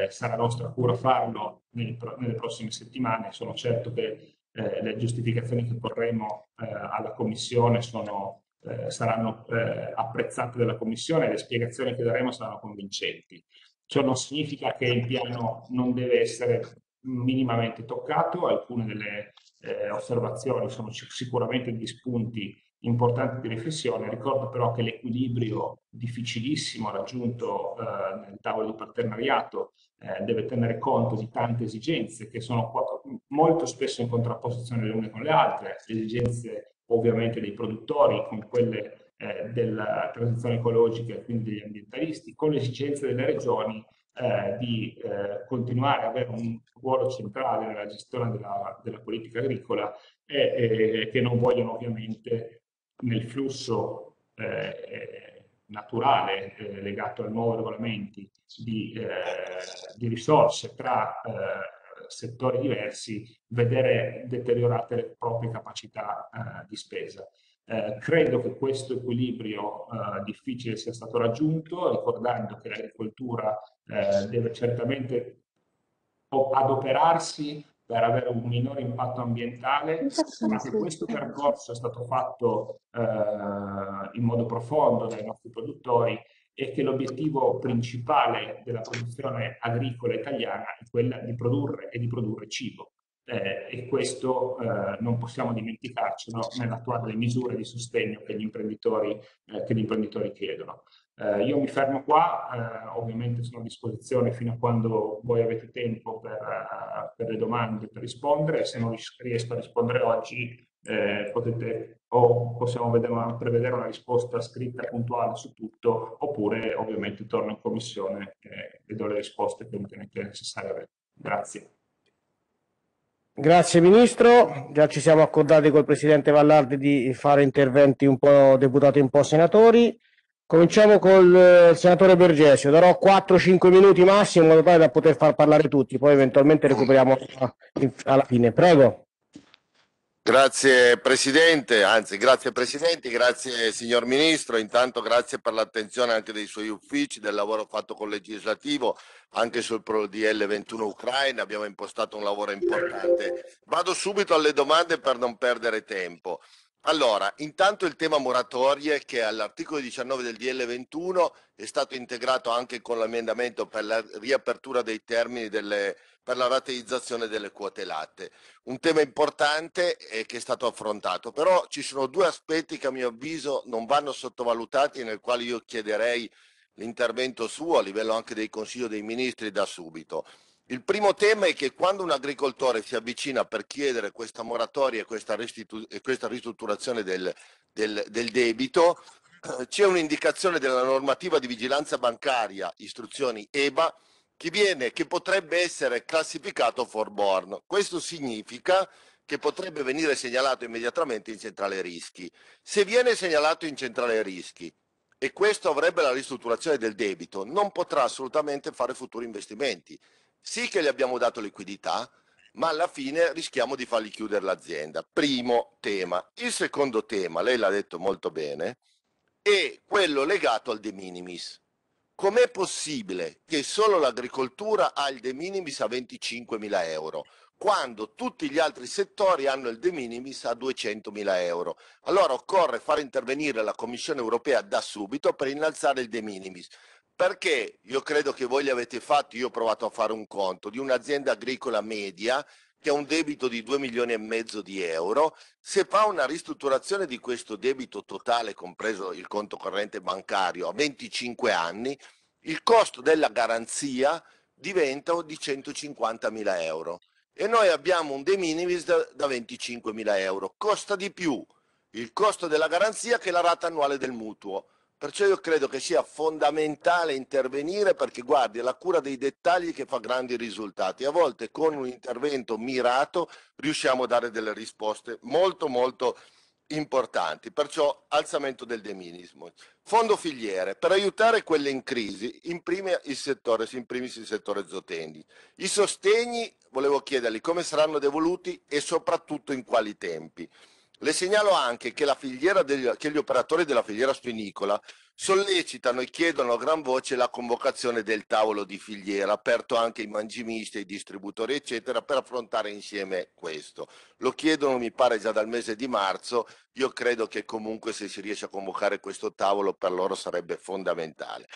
sarà nostra cura farlo nel, nelle prossime settimane, sono certo che eh, le giustificazioni che porremo eh, alla Commissione sono, eh, saranno eh, apprezzate dalla Commissione e le spiegazioni che daremo saranno convincenti. Ciò non significa che il piano non deve essere minimamente toccato, alcune delle eh, osservazioni sono sicuramente degli spunti importanti di riflessione. Ricordo però che l'equilibrio difficilissimo raggiunto eh, nel tavolo di partenariato eh, deve tenere conto di tante esigenze che sono molto spesso in contrapposizione le une con le altre, le esigenze ovviamente dei produttori con quelle eh, della transizione ecologica e quindi degli ambientalisti, con le esigenze delle regioni eh, di eh, continuare ad avere un ruolo centrale nella gestione della, della politica agricola e, e, che non vogliono ovviamente nel flusso eh, naturale eh, legato ai nuovi regolamenti di, eh, di risorse tra eh, settori diversi, vedere deteriorate le proprie capacità eh, di spesa. Eh, credo che questo equilibrio difficile sia stato raggiunto, ricordando che l'agricoltura deve certamente adoperarsi per avere un minore impatto ambientale, ma che questo percorso è stato fatto eh, in modo profondo dai nostri produttori e che l'obiettivo principale della produzione agricola italiana è quella di produrre e di produrre cibo. Eh, e questo eh, non possiamo dimenticarcelo nell'attuare le misure di sostegno che gli imprenditori, eh, che gli imprenditori chiedono. Eh, io mi fermo qua, eh, ovviamente sono a disposizione fino a quando voi avete tempo per, uh, per le domande, per rispondere. Se non riesco a rispondere oggi, eh, potete o possiamo una, prevedere una risposta scritta puntuale su tutto, oppure ovviamente torno in commissione eh, e do le risposte che ritenete necessarie avere. Grazie. Grazie Ministro, già ci siamo accordati col Presidente Vallardi di fare interventi un po' deputati e un po' senatori. Cominciamo col eh, senatore Bergesio, darò 4-5 minuti massimo in modo tale da poter far parlare tutti, poi eventualmente recuperiamo alla fine. Prego. Grazie Presidente, anzi grazie Presidente, grazie signor Ministro, intanto grazie per l'attenzione anche dei suoi uffici, del lavoro fatto con il legislativo, anche sul DL 21 Ucraina, abbiamo impostato un lavoro importante. Vado subito alle domande per non perdere tempo. Allora, intanto il tema moratorie che all'articolo 19 del DL 21 è stato integrato anche con l'emendamento per la riapertura dei termini delle, per la rateizzazione delle quote latte. Un tema importante eh, che è stato affrontato, però ci sono due aspetti che a mio avviso non vanno sottovalutati e nel quale io chiederei l'intervento suo a livello anche del Consiglio dei Ministri da subito. Il primo tema è che quando un agricoltore si avvicina per chiedere questa moratoria e questa, e questa ristrutturazione del, del, del debito, eh, c'è un'indicazione della normativa di vigilanza bancaria, istruzioni EBA, che, viene, che potrebbe essere classificato forborn. Questo significa che potrebbe venire segnalato immediatamente in centrale rischi. Se viene segnalato in centrale rischi e questo avrebbe la ristrutturazione del debito, non potrà assolutamente fare futuri investimenti sì che gli abbiamo dato liquidità, ma alla fine rischiamo di fargli chiudere l'azienda. Primo tema. Il secondo tema, lei l'ha detto molto bene, è quello legato al de minimis. Com'è possibile che solo l'agricoltura ha il de minimis a 25.000 euro, quando tutti gli altri settori hanno il de minimis a 200.000 euro? Allora occorre far intervenire la Commissione europea da subito per innalzare il de minimis perché io credo che voi li avete fatti, io ho provato a fare un conto di un'azienda agricola media che ha un debito di 2 milioni e mezzo di euro, se fa una ristrutturazione di questo debito totale, compreso il conto corrente bancario, a 25 anni, il costo della garanzia diventa di 150 mila euro e noi abbiamo un de minimis da, da 25 mila euro. Costa di più il costo della garanzia che la rata annuale del mutuo. Perciò io credo che sia fondamentale intervenire perché guardi, è la cura dei dettagli che fa grandi risultati. A volte con un intervento mirato riusciamo a dare delle risposte molto molto importanti. Perciò alzamento del de minimis. Fondo filiere per aiutare quelle in crisi, in, il settore, in primis il settore zotendi. I sostegni, volevo chiedergli come saranno devoluti e soprattutto in quali tempi. Le segnalo anche che, degli, che, gli operatori della filiera suinicola sollecitano e chiedono a gran voce la convocazione del tavolo di filiera, aperto anche ai mangimisti, ai distributori, eccetera, per affrontare insieme questo. Lo chiedono, mi pare, già dal mese di marzo. Io credo che comunque se si riesce a convocare questo tavolo per loro sarebbe fondamentale.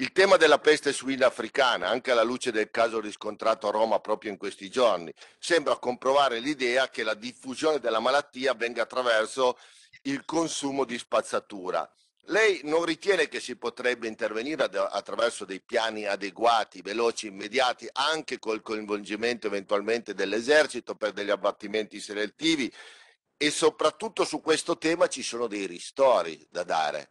Il tema della peste suina africana, anche alla luce del caso riscontrato a Roma proprio in questi giorni, sembra comprovare l'idea che la diffusione della malattia avvenga attraverso il consumo di spazzatura. Lei non ritiene che si potrebbe intervenire attraverso dei piani adeguati, veloci, immediati, anche col coinvolgimento eventualmente dell'esercito per degli abbattimenti selettivi? E soprattutto su questo tema ci sono dei ristori da dare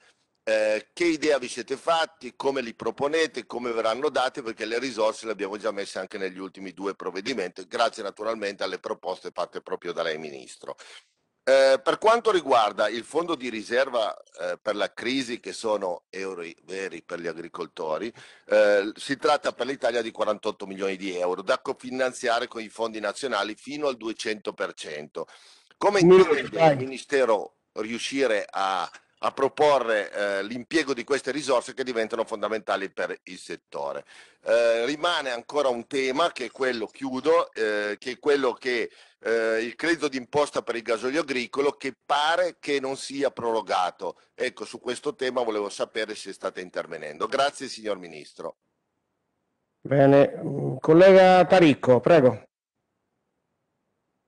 eh, che idea vi siete fatti, come li proponete, come verranno dati, perché le risorse le abbiamo già messe anche negli ultimi due provvedimenti, grazie naturalmente alle proposte fatte proprio da lei Ministro. Eh, per quanto riguarda il fondo di riserva eh, per la crisi, che sono euro veri per gli agricoltori, eh, si tratta per l'Italia di 48 milioni di euro da cofinanziare con i fondi nazionali fino al 200%. Come intende il Ministero riuscire a a proporre eh, l'impiego di queste risorse che diventano fondamentali per il settore. Eh, rimane ancora un tema che è quello, chiudo, eh, che è quello che eh, il credito d'imposta per il gasolio agricolo che pare che non sia prorogato. Ecco, su questo tema volevo sapere se state intervenendo. Grazie signor Ministro. Bene, collega Taricco, prego.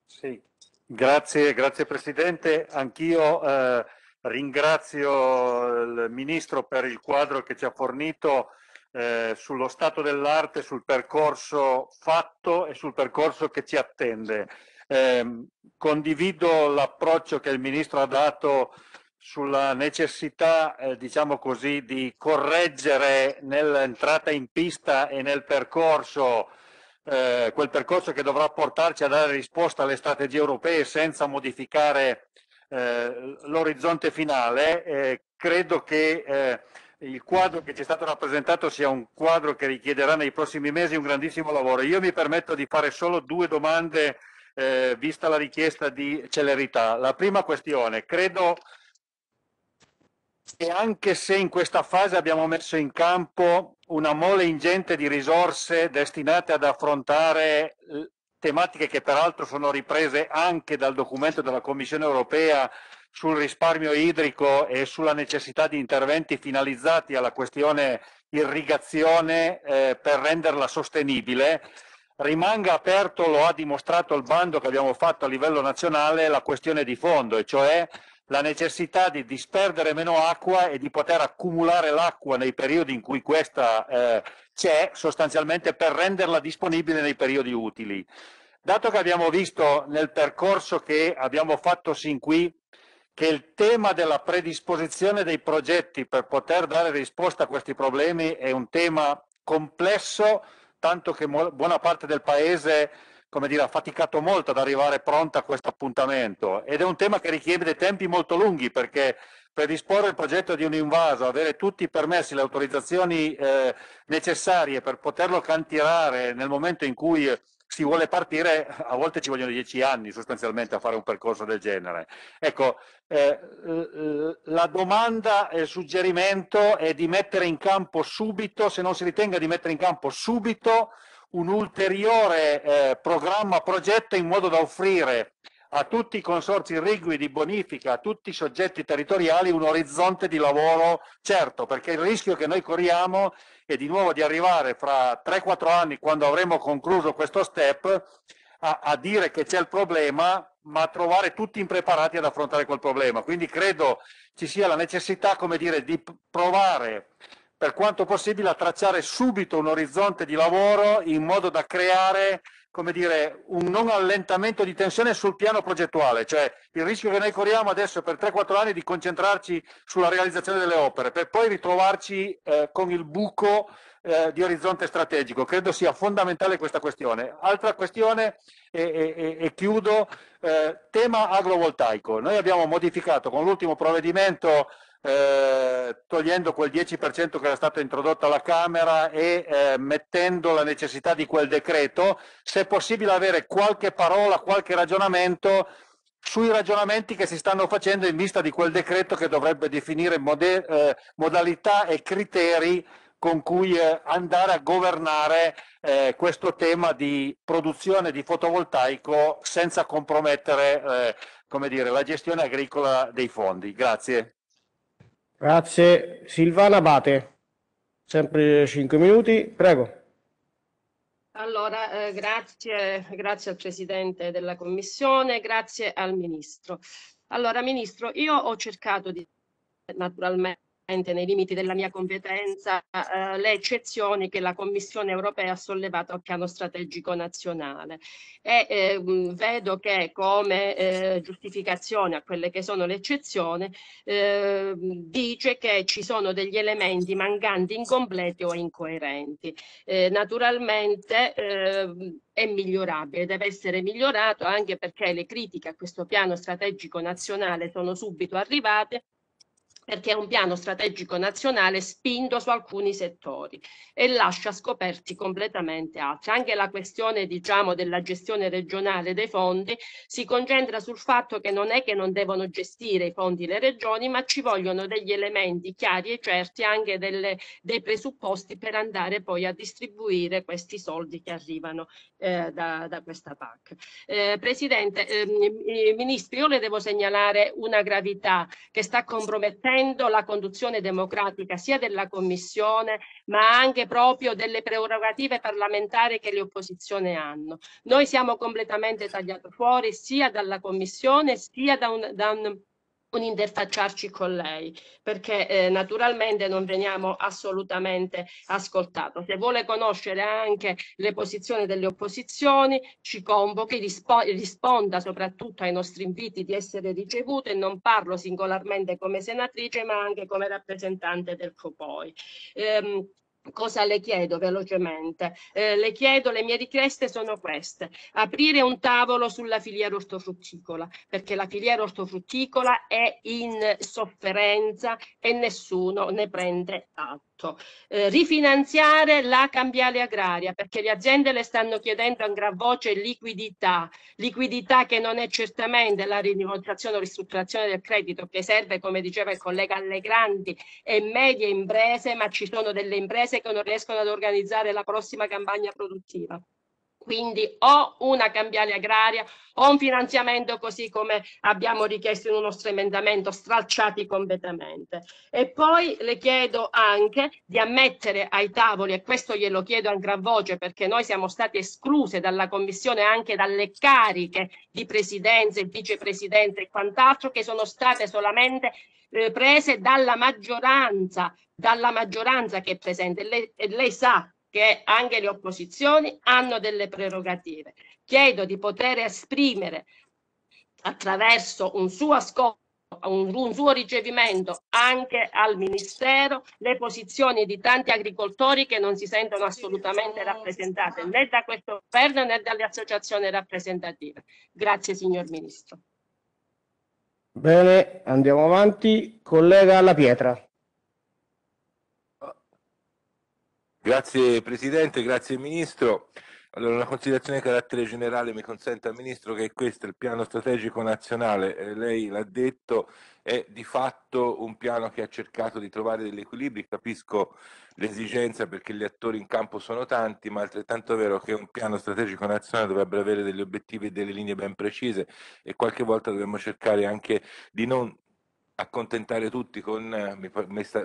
Sì, grazie, grazie Presidente. Anch'io eh, Ringrazio il Ministro per il quadro che ci ha fornito eh, sullo stato dell'arte, sul percorso fatto e sul percorso che ci attende. Eh, condivido l'approccio che il Ministro ha dato sulla necessità, eh, diciamo così, di correggere nell'entrata in pista e nel percorso eh, quel percorso che dovrà portarci a dare risposta alle strategie europee senza modificare eh, l'orizzonte finale, eh, credo che eh, il quadro che ci è stato rappresentato sia un quadro che richiederà nei prossimi mesi un grandissimo lavoro. Io mi permetto di fare solo due domande eh, vista la richiesta di celerità. La prima questione, credo che anche se in questa fase abbiamo messo in campo una mole ingente di risorse destinate ad affrontare tematiche che peraltro sono riprese anche dal documento della Commissione europea sul risparmio idrico e sulla necessità di interventi finalizzati alla questione irrigazione eh, per renderla sostenibile, rimanga aperto, lo ha dimostrato il bando che abbiamo fatto a livello nazionale, la questione di fondo, e cioè la necessità di disperdere meno acqua e di poter accumulare l'acqua nei periodi in cui questa eh, c'è, sostanzialmente per renderla disponibile nei periodi utili. Dato che abbiamo visto nel percorso che abbiamo fatto sin qui che il tema della predisposizione dei progetti per poter dare risposta a questi problemi è un tema complesso, tanto che buona parte del Paese come dire, ha faticato molto ad arrivare pronta a questo appuntamento ed è un tema che richiede tempi molto lunghi perché predisporre il progetto di un invaso, avere tutti i permessi, le autorizzazioni eh, necessarie per poterlo cantierare nel momento in cui si vuole partire, a volte ci vogliono dieci anni sostanzialmente a fare un percorso del genere. Ecco, eh, la domanda e il suggerimento è di mettere in campo subito, se non si ritenga di mettere in campo subito, un ulteriore eh, programma, progetto in modo da offrire a tutti i consorzi irrigui di bonifica, a tutti i soggetti territoriali un orizzonte di lavoro certo, perché il rischio che noi corriamo è di nuovo di arrivare fra 3-4 anni, quando avremo concluso questo step, a, a dire che c'è il problema, ma a trovare tutti impreparati ad affrontare quel problema. Quindi credo ci sia la necessità, come dire, di provare per quanto possibile a tracciare subito un orizzonte di lavoro in modo da creare come dire, un non allentamento di tensione sul piano progettuale, cioè il rischio che noi corriamo adesso per 3-4 anni di concentrarci sulla realizzazione delle opere, per poi ritrovarci eh, con il buco eh, di orizzonte strategico. Credo sia fondamentale questa questione. Altra questione, e, e, e chiudo, eh, tema agrovoltaico. Noi abbiamo modificato con l'ultimo provvedimento eh, togliendo quel 10% che era stato introdotto alla Camera e eh, mettendo la necessità di quel decreto, se è possibile avere qualche parola, qualche ragionamento sui ragionamenti che si stanno facendo in vista di quel decreto che dovrebbe definire mode- eh, modalità e criteri con cui eh, andare a governare eh, questo tema di produzione di fotovoltaico senza compromettere eh, dire, la gestione agricola dei fondi. Grazie. Grazie. Silvana Abate, sempre 5 minuti, prego. Allora, eh, grazie, grazie al Presidente della Commissione, grazie al Ministro. Allora, Ministro, io ho cercato di, naturalmente, nei limiti della mia competenza eh, le eccezioni che la Commissione europea ha sollevato al piano strategico nazionale e eh, vedo che come eh, giustificazione a quelle che sono le eccezioni eh, dice che ci sono degli elementi mancanti, incompleti o incoerenti. Eh, naturalmente ehm, è migliorabile, deve essere migliorato anche perché le critiche a questo piano strategico nazionale sono subito arrivate perché è un piano strategico nazionale spinto su alcuni settori e lascia scoperti completamente altri. Anche la questione diciamo, della gestione regionale dei fondi si concentra sul fatto che non è che non devono gestire i fondi le regioni, ma ci vogliono degli elementi chiari e certi anche delle, dei presupposti per andare poi a distribuire questi soldi che arrivano eh, da, da, questa PAC. Eh, Presidente, eh, Ministri, io le devo segnalare una gravità che sta compromettendo garantendo la conduzione democratica sia della Commissione ma anche proprio delle prerogative parlamentari che le opposizioni hanno. Noi siamo completamente tagliati fuori sia dalla Commissione sia da un, da un un interfacciarci con lei perché eh, naturalmente non veniamo assolutamente ascoltato. Se vuole conoscere anche le posizioni delle opposizioni ci convochi, rispo risponda soprattutto ai nostri inviti di essere ricevuto e non parlo singolarmente come senatrice ma anche come rappresentante del COPOI. Ehm, Cosa le chiedo velocemente? Eh, le chiedo, le mie richieste sono queste. Aprire un tavolo sulla filiera ortofrutticola, perché la filiera ortofrutticola è in sofferenza e nessuno ne prende atto. eh, rifinanziare la cambiale agraria perché le aziende le stanno chiedendo a gran voce liquidità, liquidità che non è certamente la rinegoziazione o ristrutturazione del credito che serve, come diceva il collega, alle grandi e medie imprese, ma ci sono delle imprese che non riescono ad organizzare la prossima campagna produttiva. Quindi o una cambiale agraria o un finanziamento così come abbiamo richiesto in un nostro emendamento, stralciati completamente. E poi le chiedo anche di ammettere ai tavoli, e questo glielo chiedo a gran voce perché noi siamo stati escluse dalla Commissione anche dalle cariche di presidenza e vicepresidente e quant'altro che sono state solamente eh, prese dalla maggioranza, dalla maggioranza che è presente. Lei, lei sa che anche le opposizioni hanno delle prerogative. Chiedo di poter esprimere attraverso un suo ascolto un, un, suo ricevimento anche al Ministero le posizioni di tanti agricoltori che non si sentono assolutamente rappresentate né da questo governo né dalle associazioni rappresentative. Grazie signor Ministro. Bene, andiamo avanti. Collega La Pietra. Grazie Presidente, grazie Ministro. Allora, una considerazione di carattere generale mi consente al Ministro che questo è il piano strategico nazionale, eh, lei l'ha detto, è di fatto un piano che ha cercato di trovare degli equilibri, capisco l'esigenza perché gli attori in campo sono tanti, ma è altrettanto vero che un piano strategico nazionale dovrebbe avere degli obiettivi e delle linee ben precise e qualche volta dobbiamo cercare anche di non accontentare tutti con, eh, mi,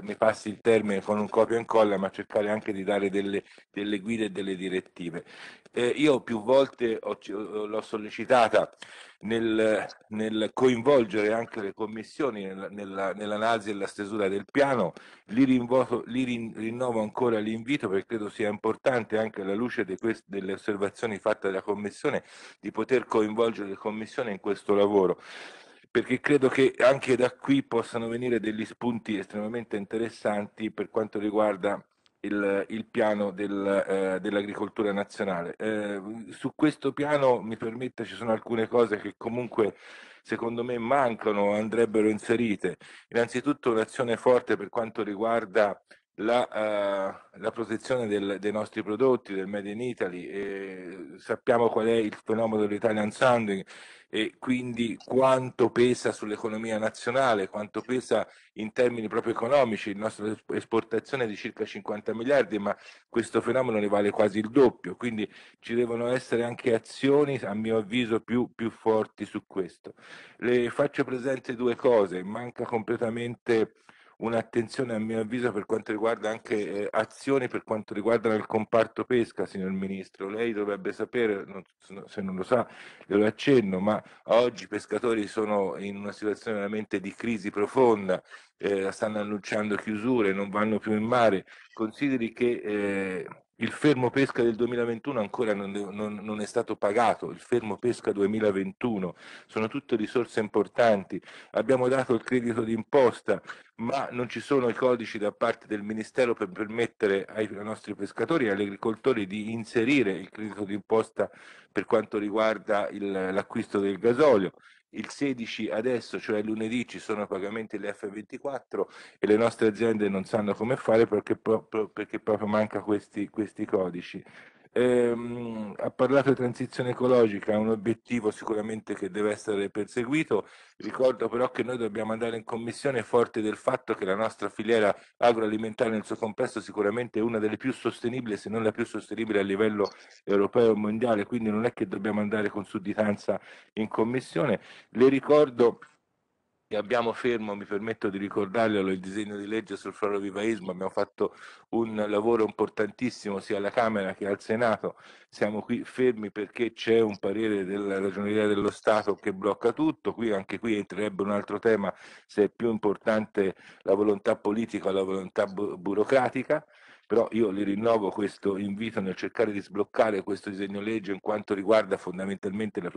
mi, passi il termine, con un copia e incolla, ma cercare anche di dare delle, delle guide e delle direttive. Eh, io più volte ho, l'ho sollecitata nel, nel, coinvolgere anche le commissioni nella, nella, nell'analisi e la stesura del piano, li, rinvoco, li rin, rinnovo ancora l'invito perché credo sia importante anche alla luce quest, delle osservazioni fatte dalla Commissione di poter coinvolgere le commissioni in questo lavoro perché credo che anche da qui possano venire degli spunti estremamente interessanti per quanto riguarda il, il piano del, eh, dell'agricoltura nazionale. Eh, su questo piano mi permette ci sono alcune cose che comunque secondo me mancano, andrebbero inserite. Innanzitutto un'azione forte per quanto riguarda la, uh, la protezione del, dei nostri prodotti, del Made in Italy, sappiamo qual è il fenomeno dell'Italian Sounding e quindi quanto pesa sull'economia nazionale, quanto pesa in termini proprio economici, la nostra esportazione è di circa 50 miliardi, ma questo fenomeno ne vale quasi il doppio, quindi ci devono essere anche azioni, a mio avviso, più, più forti su questo. Le faccio presente due cose, manca completamente un'attenzione a mio avviso per quanto riguarda anche eh, azioni per quanto riguarda il comparto pesca, signor Ministro. Lei dovrebbe sapere, non, se non lo sa, glielo accenno, ma oggi i pescatori sono in una situazione veramente di crisi profonda, eh, stanno annunciando chiusure, non vanno più in mare. Consideri che eh, il fermo pesca del 2021 ancora non, non, non, è stato pagato, il fermo pesca 2021, sono tutte risorse importanti. Abbiamo dato il credito d'imposta, ma non ci sono i codici da parte del Ministero per permettere ai nostri pescatori e agli agricoltori di inserire il credito d'imposta per quanto riguarda l'acquisto del gasolio il 16 adesso, cioè lunedì, ci sono pagamenti l'F24 e le nostre aziende non sanno come fare perché proprio, perché proprio manca questi, questi codici. Ehm, ha parlato di transizione ecologica, un obiettivo sicuramente che deve essere perseguito. Ricordo però che noi dobbiamo andare in commissione forte del fatto che la nostra filiera agroalimentare nel suo complesso sicuramente è una delle più sostenibili, se non la più sostenibile a livello europeo e mondiale, quindi non è che dobbiamo andare con sudditanza in commissione. Le ricordo che abbiamo fermo, mi permetto di ricordarglielo, il disegno di legge sul florovivaismo, abbiamo fatto un lavoro importantissimo sia alla Camera che al Senato, siamo qui fermi perché c'è un parere della Ragioneria dello Stato che blocca tutto, qui anche qui entrerebbe un altro tema se è più importante la volontà politica o la volontà bu burocratica però io li rinnovo questo invito nel cercare di sbloccare questo disegno legge in quanto riguarda fondamentalmente le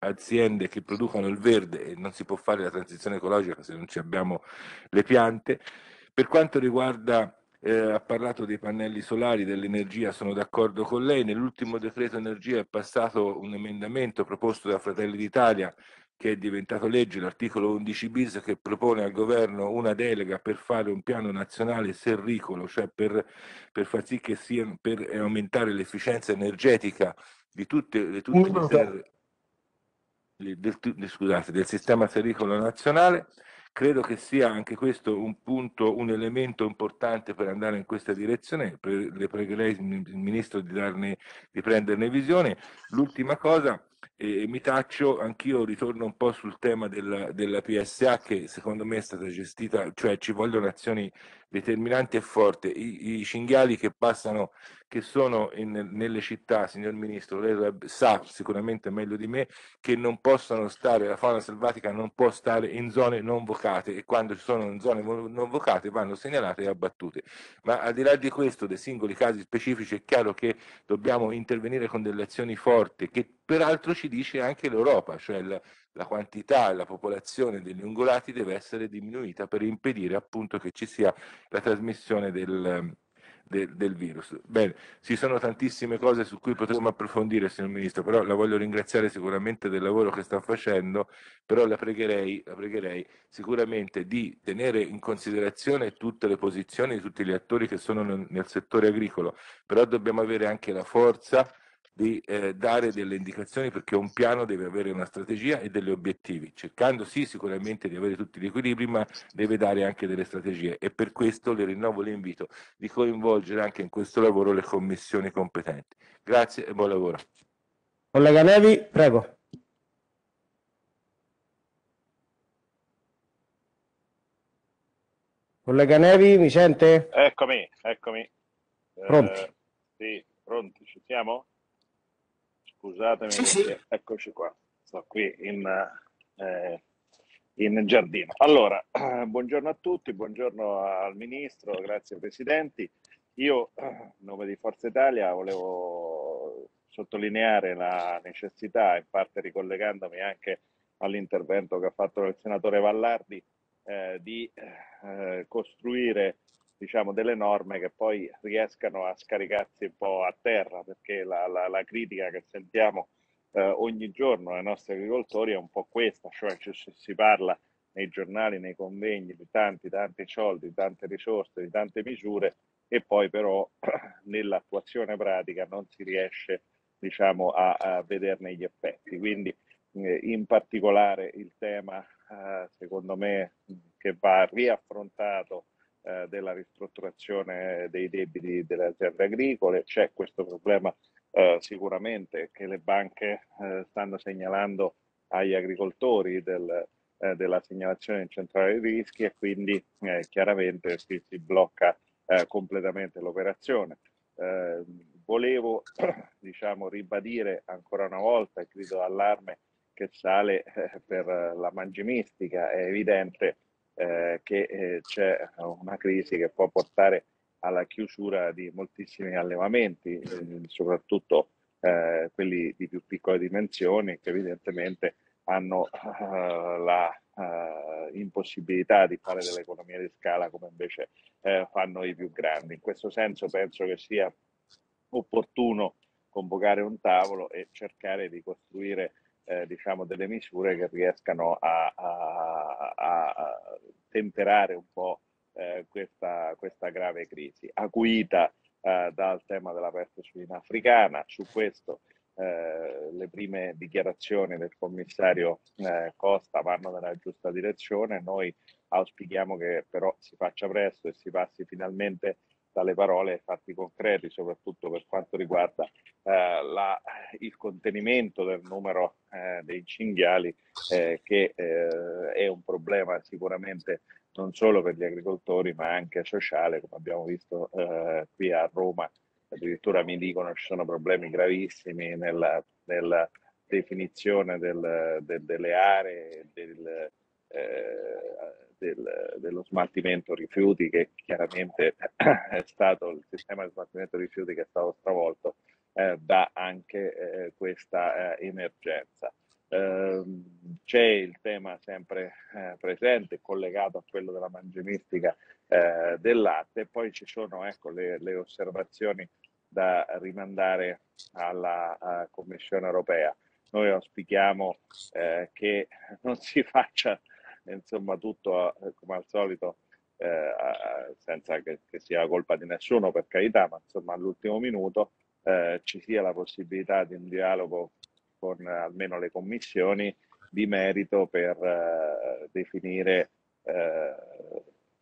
aziende che producono il verde e non si può fare la transizione ecologica se non ci abbiamo le piante. Per quanto riguarda eh, ha parlato dei pannelli solari, dell'energia, sono d'accordo con lei. Nell'ultimo decreto energia è passato un emendamento proposto da Fratelli d'Italia che è diventato legge, l'articolo 11 bis che propone al governo una delega per fare un piano nazionale serricolo, cioè per, per far sì che sia, per aumentare l'efficienza energetica di tutte, di tutte le terre del, scusate, del sistema serricolo nazionale. Credo che sia anche questo un punto, un elemento importante per andare in questa direzione. Le pregherei il Ministro di, darne, di prenderne visione. L'ultima cosa, e mi taccio, anch'io ritorno un po' sul tema della, della, PSA che secondo me è stata gestita, cioè ci vogliono azioni determinanti e forti. I, i cinghiali che passano, che sono in, nelle città, signor Ministro, lei sa sicuramente meglio di me, che non possono stare, la fauna selvatica non può stare in zone non vocate e quando ci sono in zone non vocate vanno segnalate e abbattute. Ma al di là di questo, dei singoli casi specifici, è chiaro che dobbiamo intervenire con delle azioni forti che peraltro ci dice anche l'Europa, cioè la, la quantità la popolazione degli ungulati deve essere diminuita per impedire appunto che ci sia la trasmissione del, del, del, virus. Bene, ci sono tantissime cose su cui potremmo approfondire, signor Ministro, però la voglio ringraziare sicuramente del lavoro che sta facendo, però la pregherei, la pregherei sicuramente di tenere in considerazione tutte le posizioni di tutti gli attori che sono nel, nel settore agricolo, però dobbiamo avere anche la forza di eh, dare delle indicazioni perché un piano deve avere una strategia e degli obiettivi, cercando sì sicuramente di avere tutti gli equilibri, ma deve dare anche delle strategie e per questo le rinnovo l'invito di coinvolgere anche in questo lavoro le commissioni competenti. Grazie e buon lavoro. Collega Nevi, prego. Collega Nevi, mi sente? Eccomi, eccomi. Pronti? Eh, sì, pronti, ci siamo? Scusatemi, sì, sì. eccoci qua, sto qui in, eh, in giardino. Allora, eh, buongiorno a tutti, buongiorno al Ministro, grazie Presidenti. Io, a nome di Forza Italia, volevo sottolineare la necessità, in parte ricollegandomi anche all'intervento che ha fatto il senatore Vallardi, eh, di eh, costruire diciamo, delle norme che poi riescano a scaricarsi un po' a terra, perché la, la, la critica che sentiamo eh, ogni giorno ai nostri agricoltori è un po' questa, cioè si parla nei giornali, nei convegni di tanti, tanti soldi, di tante risorse, di tante misure e poi però nell'attuazione pratica non si riesce diciamo, a, a vederne gli effetti. Quindi eh, in particolare il tema, eh, secondo me, che va riaffrontato eh, della ristrutturazione dei debiti delle aziende agricole. C'è questo problema eh, sicuramente che le banche eh, stanno segnalando agli agricoltori del, eh, della segnalazione in centrale dei rischi e quindi eh, chiaramente si, si blocca completamente l'operazione. volevo diciamo, ribadire ancora una volta il grido d'allarme che sale per la mangimistica, è evidente eh, che eh, c'è una crisi che può portare alla chiusura di moltissimi allevamenti, eh, soprattutto eh, quelli di più piccole dimensioni, che evidentemente hanno la impossibilità di fare delle economie di scala come invece fanno i più grandi. In questo senso penso che sia opportuno convocare un tavolo e cercare di costruire eh, diciamo delle misure che riescano a, a, a temperare un po' eh, questa, questa, grave crisi, acuita eh, dal tema della peste suina africana. Su questo eh, le prime dichiarazioni del commissario eh, Costa vanno nella giusta direzione. Noi auspichiamo che però si faccia presto e si passi finalmente dalle parole ai fatti concreti, soprattutto per quanto riguarda eh, la, il contenimento del numero eh, dei cinghiali, eh, che eh, è un problema sicuramente non solo per gli agricoltori, ma anche sociale, come abbiamo visto eh, qui a Roma. Addirittura mi dicono ci sono problemi gravissimi nella, nella definizione del, del, delle aree, del, eh, del, dello smaltimento rifiuti che chiaramente è stato il sistema di smaltimento rifiuti che è stato stravolto eh, da anche eh, questa eh, emergenza. Ehm, c'è il tema sempre eh, presente, collegato a quello della mangimistica eh, del latte, poi ci sono ecco, le, le osservazioni da rimandare alla Commissione europea. noi auspichiamo eh, che non si faccia insomma tutto eh, come al solito eh, senza che, che, sia colpa di nessuno per carità, ma insomma all'ultimo minuto eh, ci sia la possibilità di un dialogo con almeno le commissioni di merito per eh, definire eh,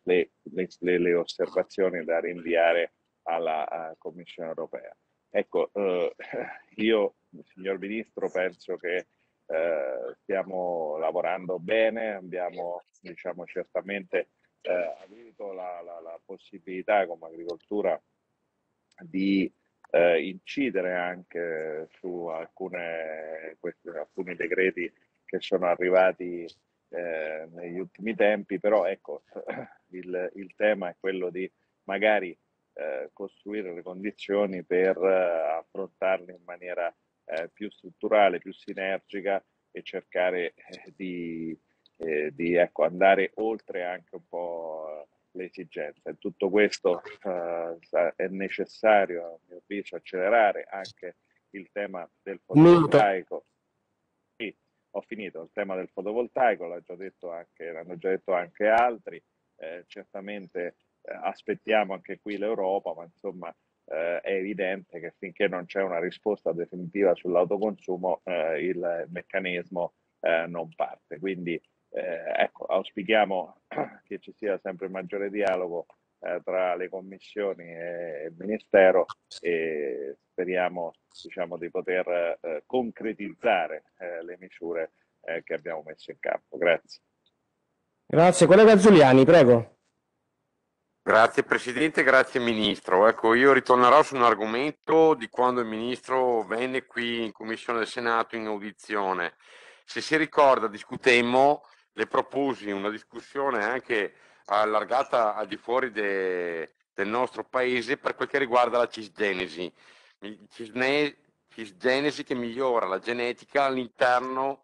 le, le, le, osservazioni da rinviare alla Commissione europea. Ecco, eh, io, signor Ministro, penso che eh, stiamo lavorando bene, abbiamo diciamo, certamente eh, avuto la, la, la, possibilità come agricoltura di eh, incidere anche su alcune, questi, alcuni decreti che sono arrivati eh, negli ultimi tempi, però ecco, il, il tema è quello di magari eh, costruire le condizioni per eh, affrontarli in maniera eh, più strutturale, più sinergica e cercare eh, di, eh, di ecco, andare oltre anche un po' le esigenze. Tutto questo è necessario, a mio avviso, accelerare anche il tema del fotovoltaico. Sì, ho finito, il tema del fotovoltaico, l'ha già detto anche, l'hanno già detto anche altri, eh, certamente eh, aspettiamo anche qui l'Europa, ma insomma eh, è evidente che finché non c'è una risposta definitiva sull'autoconsumo eh, il meccanismo eh, non parte. Quindi eh, ecco, auspichiamo che ci sia sempre maggiore dialogo eh, tra le commissioni e il Ministero e speriamo diciamo, di poter concretizzare le misure che abbiamo messo in campo. Grazie. Grazie. Collega Giuliani, prego. Grazie Presidente, grazie Ministro. Ecco, io ritornerò su un argomento di quando il Ministro venne qui in Commissione del Senato in audizione. Se si ricorda, discutemmo, le proposi una discussione anche allargata al di fuori de, del nostro paese per quel che riguarda la cisgenesi. Cisne, cisgenesi che migliora la genetica all'interno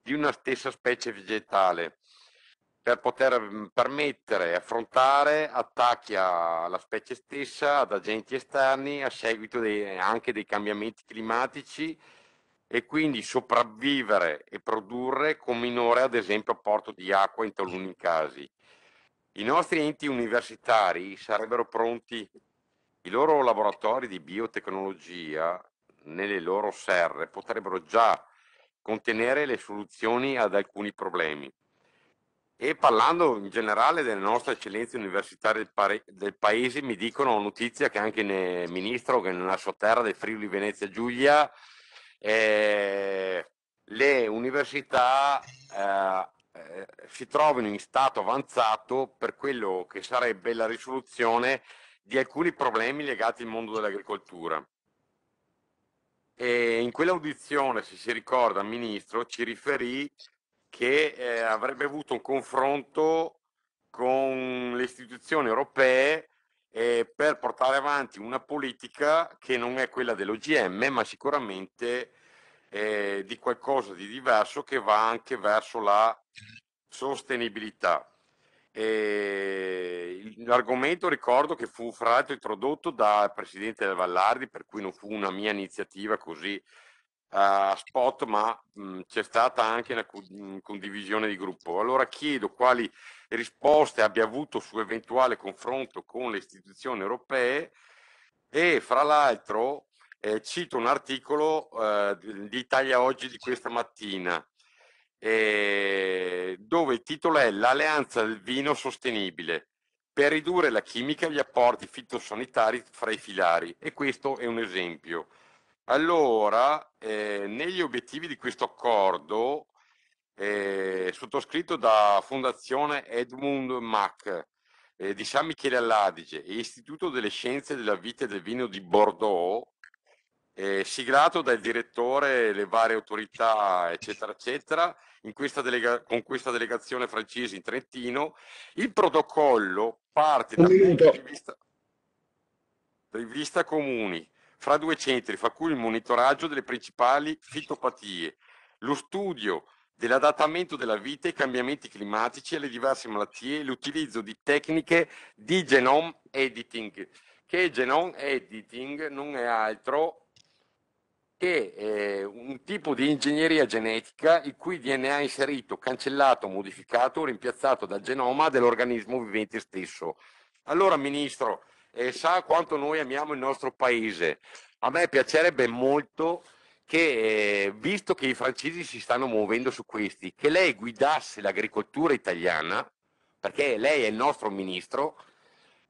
di una stessa specie vegetale per poter mm, permettere e affrontare attacchi alla specie stessa, ad agenti esterni a seguito dei, anche dei cambiamenti climatici e quindi sopravvivere e produrre con minore, ad esempio, apporto di acqua in taluni casi. I nostri enti universitari sarebbero pronti, i loro laboratori di biotecnologia nelle loro serre potrebbero già contenere le soluzioni ad alcuni problemi. E parlando in generale delle nostre eccellenze universitarie del, del paese, mi dicono notizia che anche il ministro, che nella sua terra del Friuli Venezia Giulia, eh, le università eh, eh, si trovano in stato avanzato per quello che sarebbe la risoluzione di alcuni problemi legati al mondo dell'agricoltura. E in quell'audizione, se si ricorda, il ministro ci riferì che eh, avrebbe avuto un confronto con le istituzioni europee eh, per portare avanti una politica che non è quella dell'OGM, ma sicuramente eh, di qualcosa di diverso che va anche verso la sostenibilità. l'argomento ricordo che fu fra l'altro introdotto dal presidente del Vallardi, per cui non fu una mia iniziativa così spot, ma mh, c'è stata anche una condivisione di gruppo. Allora chiedo quali risposte abbia avuto su eventuale confronto con le istituzioni europee e fra l'altro eh, cito un articolo eh, di Italia Oggi di questa mattina eh, dove il titolo è L'alleanza del vino sostenibile per ridurre la chimica e gli apporti fitosanitari fra i filari e questo è un esempio. Allora, eh, negli obiettivi di questo accordo, eh, sottoscritto da Fondazione Edmund Mack eh, di San Michele all'Adige e Istituto delle Scienze della Vita e del Vino di Bordeaux, siglato dal direttore, le varie autorità, eccetera, eccetera, questa delega- con questa delegazione francese in Trentino, il protocollo parte da punti di vista, di vista comuni fra due centri, fra cui il monitoraggio delle principali fitopatie, lo studio dell'adattamento della vita ai cambiamenti climatici, alle diverse malattie e l'utilizzo di tecniche di genome editing, che genome editing non è altro che eh, un tipo di ingegneria genetica il cui DNA è inserito, cancellato, modificato o rimpiazzato dal genoma dell'organismo vivente stesso. Allora, Ministro, eh, sa quanto noi amiamo il nostro paese. A me piacerebbe molto che, eh, visto che i francesi si stanno muovendo su questi, che lei guidasse l'agricoltura italiana, perché lei è il nostro ministro,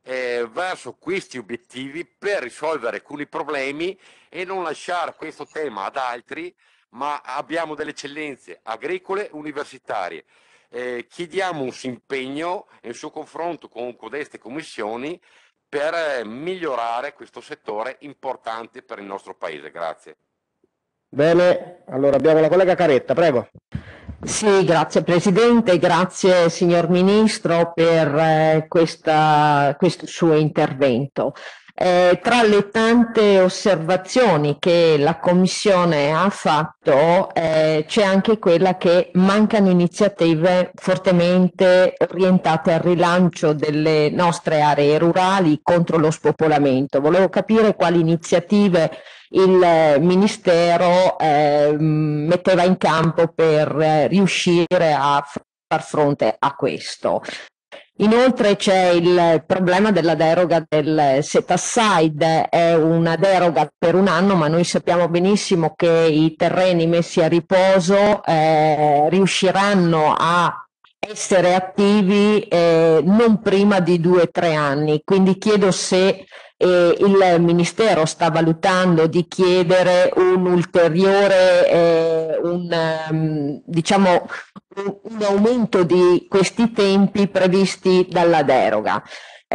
eh, verso questi obiettivi per risolvere alcuni problemi e non lasciare questo tema ad altri, ma abbiamo delle eccellenze agricole universitarie. Eh, chiediamo un impegno e un suo confronto con codeste commissioni per eh, migliorare questo settore importante per il nostro paese. Grazie. Bene, allora abbiamo la collega Caretta, prego. Sì, grazie Presidente, grazie signor Ministro per eh, questa, questo suo intervento. Eh, tra le tante osservazioni che la Commissione ha fatto eh, c'è anche quella che mancano iniziative fortemente orientate al rilancio delle nostre aree rurali contro lo spopolamento. Volevo capire quali iniziative il Ministero eh, metteva in campo per eh, riuscire a far fronte a questo. Inoltre c'è il problema della deroga del set aside, è una deroga per un anno, ma noi sappiamo benissimo che i terreni messi a riposo eh, riusciranno a essere attivi eh, non prima di due o tre anni. Quindi chiedo se eh, il Ministero sta valutando di chiedere un ulteriore, eh, un, um, diciamo, un, un aumento di questi tempi previsti dalla deroga.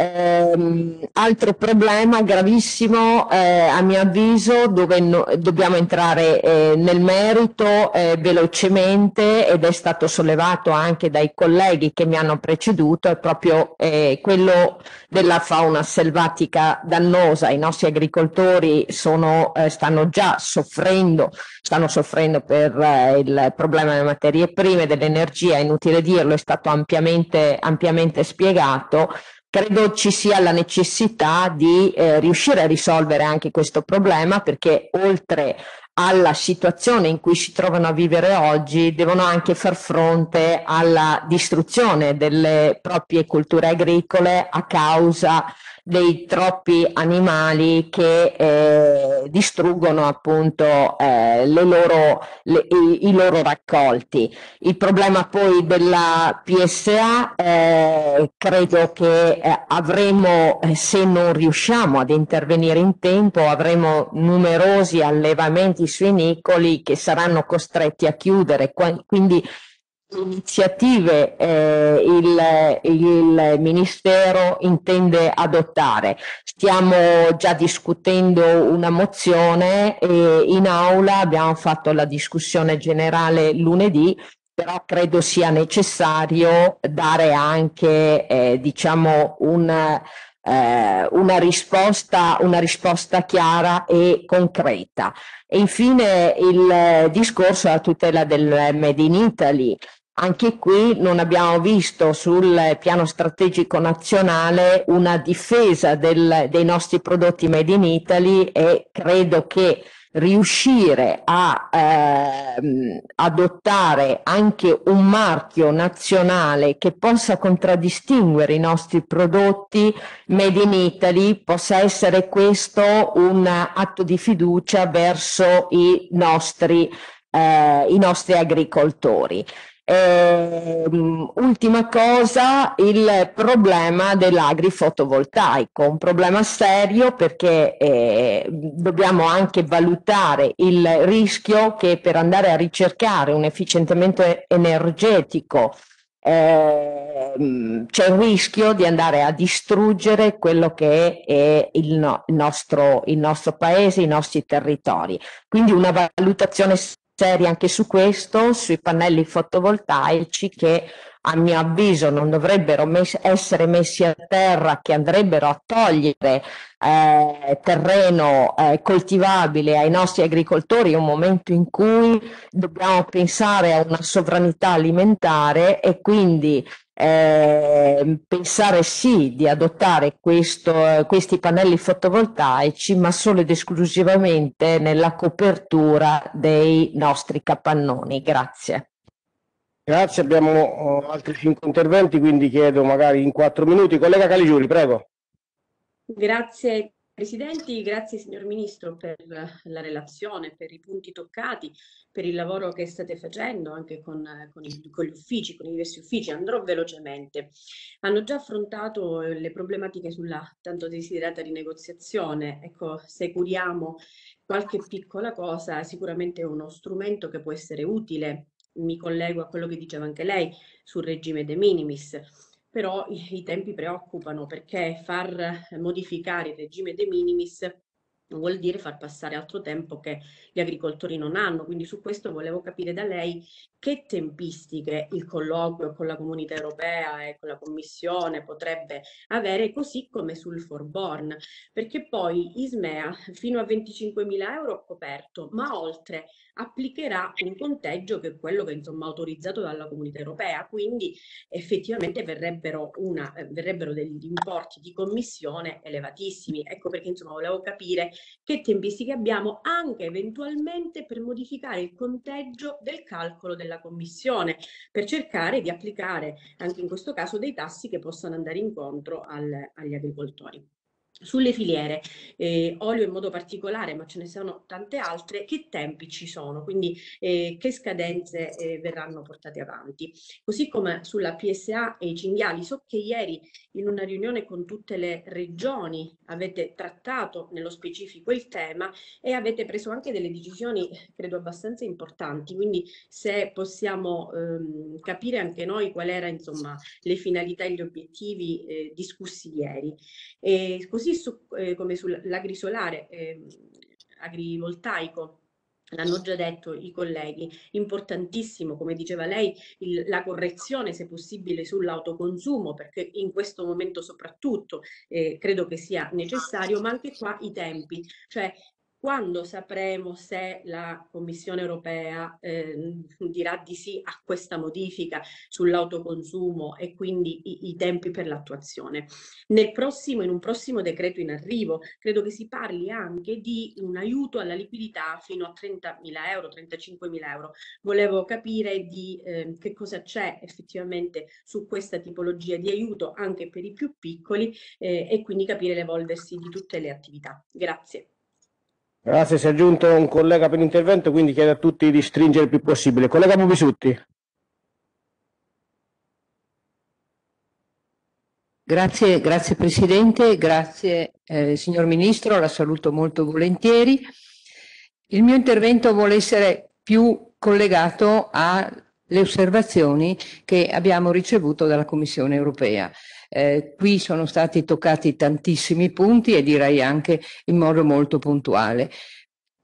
Eh, altro problema gravissimo, eh, a mio avviso, dove no, dobbiamo entrare eh, nel merito eh, velocemente ed è stato sollevato anche dai colleghi che mi hanno preceduto, è proprio eh, quello della fauna selvatica dannosa. I nostri agricoltori sono, eh, stanno già soffrendo, stanno soffrendo per il problema delle materie prime, dell'energia, è inutile dirlo, è stato ampiamente, ampiamente spiegato credo ci sia la necessità di eh, riuscire a risolvere anche questo problema perché oltre alla situazione in cui si trovano a vivere oggi devono anche far fronte alla distruzione delle proprie culture agricole a causa dei troppi animali che eh, distruggono appunto eh, le loro, le, i, i, loro raccolti. Il problema poi della PSA eh, credo che eh, avremo, eh, se non riusciamo ad intervenire in tempo, avremo numerosi allevamenti suinicoli che saranno costretti a chiudere, quindi iniziative eh, il, il, Ministero intende adottare. Stiamo già discutendo una mozione e in aula abbiamo fatto la discussione generale lunedì, però credo sia necessario dare anche eh, diciamo un, eh, una, risposta, una risposta chiara e concreta. E infine il discorso alla tutela del Made in Italy. Anche qui non abbiamo visto sul piano strategico nazionale una difesa del, dei nostri prodotti made in Italy e credo che riuscire a eh, adottare anche un marchio nazionale che possa contraddistinguere i nostri prodotti made in Italy possa essere questo un atto di fiducia verso i nostri, eh, i nostri agricoltori. Eh, ultima cosa, il problema dell'agrifotovoltaico, un problema serio perché eh, dobbiamo anche valutare il rischio che per andare a ricercare un efficientamento energetico eh, c'è il rischio di andare a distruggere quello che è il, no, il, nostro, il nostro paese, i nostri territori. Quindi una valutazione seri anche su questo, sui pannelli fotovoltaici che a mio avviso non dovrebbero mes- essere messi a terra, che andrebbero a togliere eh, terreno eh, coltivabile ai nostri agricoltori un momento in cui dobbiamo pensare a una sovranità alimentare e quindi eh, pensare sì di adottare questo, questi pannelli fotovoltaici, ma solo ed esclusivamente nella copertura dei nostri capannoni. Grazie. Grazie, abbiamo oh, altri cinque interventi, quindi chiedo magari in quattro minuti. Collega Caligiuri, prego. Grazie Presidenti, grazie signor Ministro per la relazione, per i punti toccati, per il lavoro che state facendo anche con, con, i, con, gli uffici, con i diversi uffici. Andrò velocemente. Hanno già affrontato le problematiche sulla tanto desiderata rinegoziazione. Ecco, se curiamo qualche piccola cosa, sicuramente è uno strumento che può essere utile. Mi collego a quello che diceva anche lei sul regime de minimis però i, i tempi preoccupano perché far modificare il regime de minimis vuol dire far passare altro tempo che gli agricoltori non hanno. Quindi su questo volevo capire da lei che tempistiche il colloquio con la comunità europea e con la commissione potrebbe avere, così come sul forborn, perché poi Ismea fino a 25.000 euro coperto, ma oltre applicherà un conteggio che è quello che insomma autorizzato dalla comunità europea, quindi effettivamente verrebbero, una, eh, verrebbero degli importi di commissione elevatissimi. Ecco perché insomma volevo capire che tempistiche abbiamo anche eventualmente per modificare il conteggio del calcolo della commissione, per cercare di applicare anche in questo caso dei tassi che possano andare incontro al, agli agricoltori. Sulle filiere, eh, olio in modo particolare, ma ce ne sono tante altre, che tempi ci sono, quindi eh, che scadenze eh, verranno portate avanti. Così come sulla PSA e i cinghiali, so che ieri in una riunione con tutte le regioni avete trattato nello specifico il tema e avete preso anche delle decisioni, credo, abbastanza importanti, quindi se possiamo ehm, capire anche noi qual era, insomma, le finalità e gli obiettivi eh, discussi ieri. E così così su, eh, come sull'agrisolare eh, agrivoltaico l'hanno già detto i colleghi, importantissimo, come diceva lei, il, la correzione se possibile sull'autoconsumo, perché in questo momento soprattutto eh, credo che sia necessario, ma anche qua i tempi, cioè quando sapremo se la Commissione europea eh, dirà di sì a questa modifica sull'autoconsumo e quindi i, i tempi per l'attuazione. In un prossimo decreto in arrivo, credo che si parli anche di un aiuto alla liquidità fino a 30.000 euro, 35.000 euro. Volevo capire di eh, che cosa c'è effettivamente su questa tipologia di aiuto anche per i più piccoli eh, e quindi capire l'evolversi di tutte le attività. Grazie. Grazie, si è aggiunto un collega per l'intervento, quindi chiedo a tutti di stringere il più possibile. Collega Bubisutti. Grazie, grazie Presidente, grazie eh, signor Ministro, la saluto molto volentieri. Il mio intervento vuole essere più collegato alle osservazioni che abbiamo ricevuto dalla Commissione europea. Eh, qui sono stati toccati tantissimi punti e direi anche in modo molto puntuale.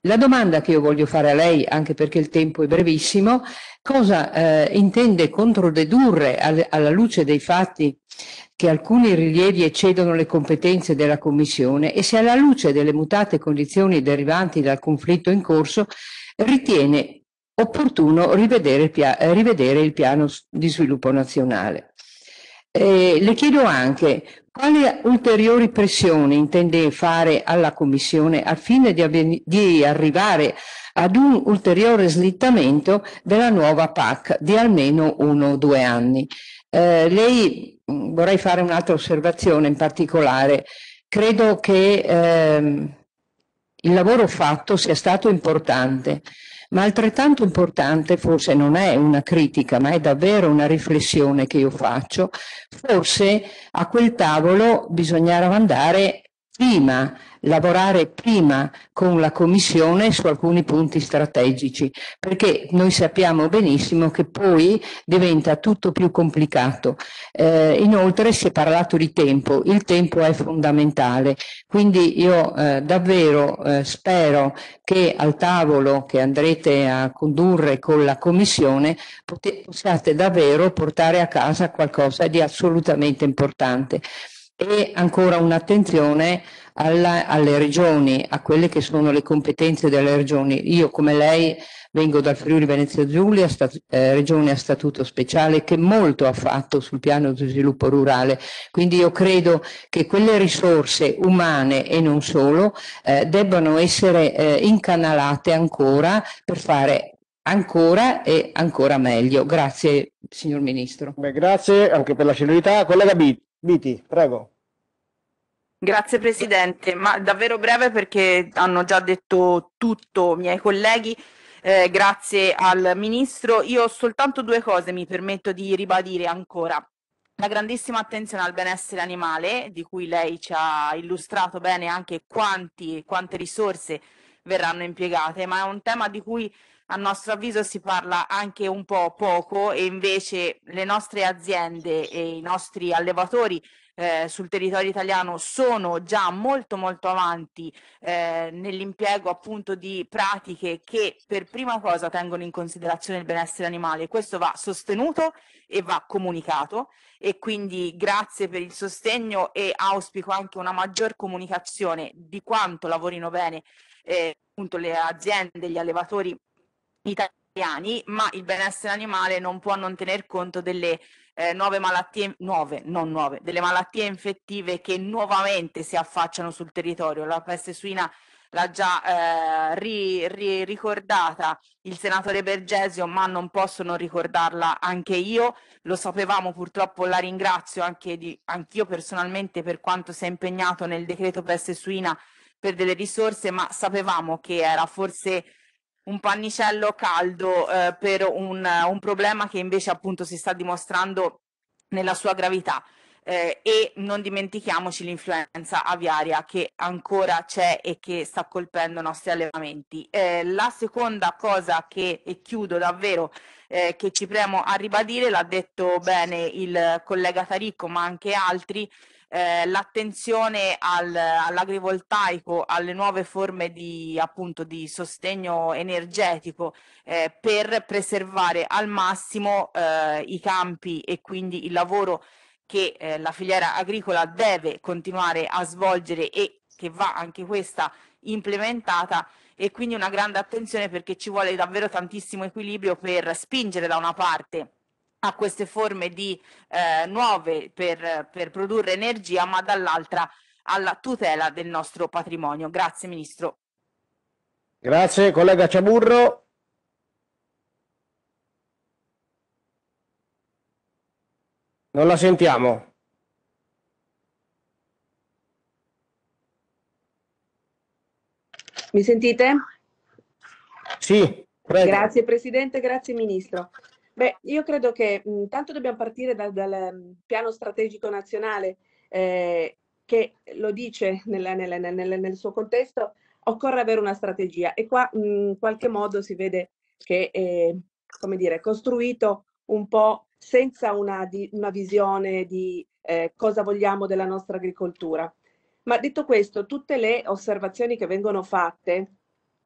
La domanda che io voglio fare a lei, anche perché il tempo è brevissimo, cosa eh, intende controdedurre al, alla luce dei fatti che alcuni rilievi eccedono le competenze della Commissione e se alla luce delle mutate condizioni derivanti dal conflitto in corso ritiene opportuno rivedere rivedere il piano di sviluppo nazionale. Eh, le chiedo anche quali ulteriori pressioni intende fare alla Commissione al fine di, di, arrivare ad un ulteriore slittamento della nuova PAC di almeno uno o due anni. Eh, lei mm, vorrei fare un'altra osservazione in particolare. Credo che ehm, il lavoro fatto sia stato importante ma altrettanto importante, forse non è una critica, ma è davvero una riflessione che io faccio, forse a quel tavolo bisognava andare prima, lavorare prima con la Commissione su alcuni punti strategici, perché noi sappiamo benissimo che poi diventa tutto più complicato. Eh, inoltre si è parlato di tempo, il tempo è fondamentale, quindi io eh, davvero eh, spero che al tavolo che andrete a condurre con la Commissione possiate davvero portare a casa qualcosa di assolutamente importante. e ancora un'attenzione alla, alle regioni, a quelle che sono le competenze delle regioni. Io come lei vengo dal Friuli Venezia Giulia, stat- eh, regione a statuto speciale che molto ha fatto sul piano di sviluppo rurale, quindi io credo che quelle risorse umane e non solo eh, debbano essere eh, incanalate ancora per fare ancora e ancora meglio. Grazie signor Ministro. Beh, grazie anche per la celerità. Collega Biti, prego. Grazie Presidente, ma davvero breve perché hanno già detto tutto i miei colleghi. Eh, grazie al Ministro. Io soltanto due cose, mi permetto di ribadire ancora. La grandissima attenzione al benessere animale, di cui lei ci ha illustrato bene anche quanti, quante risorse verranno impiegate, ma è un tema di cui a nostro avviso si parla anche un po' poco e invece le nostre aziende e i nostri allevatori eh, sul territorio italiano sono già molto molto avanti eh, nell'impiego appunto di pratiche che per prima cosa tengono in considerazione il benessere animale. Questo va sostenuto e va comunicato e quindi grazie per il sostegno e auspico anche una maggior comunicazione di quanto lavorino bene eh, appunto le aziende, gli allevatori italiani, ma il benessere animale non può non tener conto delle eh, nuove malattie, nuove, non nuove, delle malattie infettive che nuovamente si affacciano sul territorio. La peste suina l'ha già eh, ri, ri, ricordata il senatore Bergesio, ma non posso non ricordarla anche io. Lo sapevamo, purtroppo la ringrazio anche di, anch'io personalmente per quanto si è impegnato nel decreto peste suina per delle risorse, ma sapevamo che era forse un pannicello caldo eh, per un, un, problema che invece appunto si sta dimostrando nella sua gravità. Eh, e non dimentichiamoci l'influenza aviaria che ancora c'è e che sta colpendo i nostri allevamenti. Eh, la seconda cosa che, e chiudo davvero, eh, che ci premo a ribadire, l'ha detto bene il collega Taricco, ma anche altri, eh, l'attenzione al, all'agrivoltaico, alle nuove forme di, appunto, di sostegno energetico eh, per preservare al massimo eh, i campi e quindi il lavoro che eh, la filiera agricola deve continuare a svolgere e che va anche questa implementata. E quindi una grande attenzione perché ci vuole davvero tantissimo equilibrio per spingere da una parte a queste forme di eh, nuove per, per produrre energia, ma dall'altra alla tutela del nostro patrimonio. Grazie Ministro. Grazie, collega Ciaburro. Non la sentiamo. Mi sentite? Sì, prego. Grazie Presidente, grazie Ministro. Beh, io credo che intanto dobbiamo partire dal, dal mm, piano strategico nazionale eh, che lo dice nel, nel, nel, nel, suo contesto, occorre avere una strategia e qua in qualche modo si vede che è, come dire, costruito un po' senza una, di, una visione di eh, cosa vogliamo della nostra agricoltura. Ma detto questo, tutte le osservazioni che vengono fatte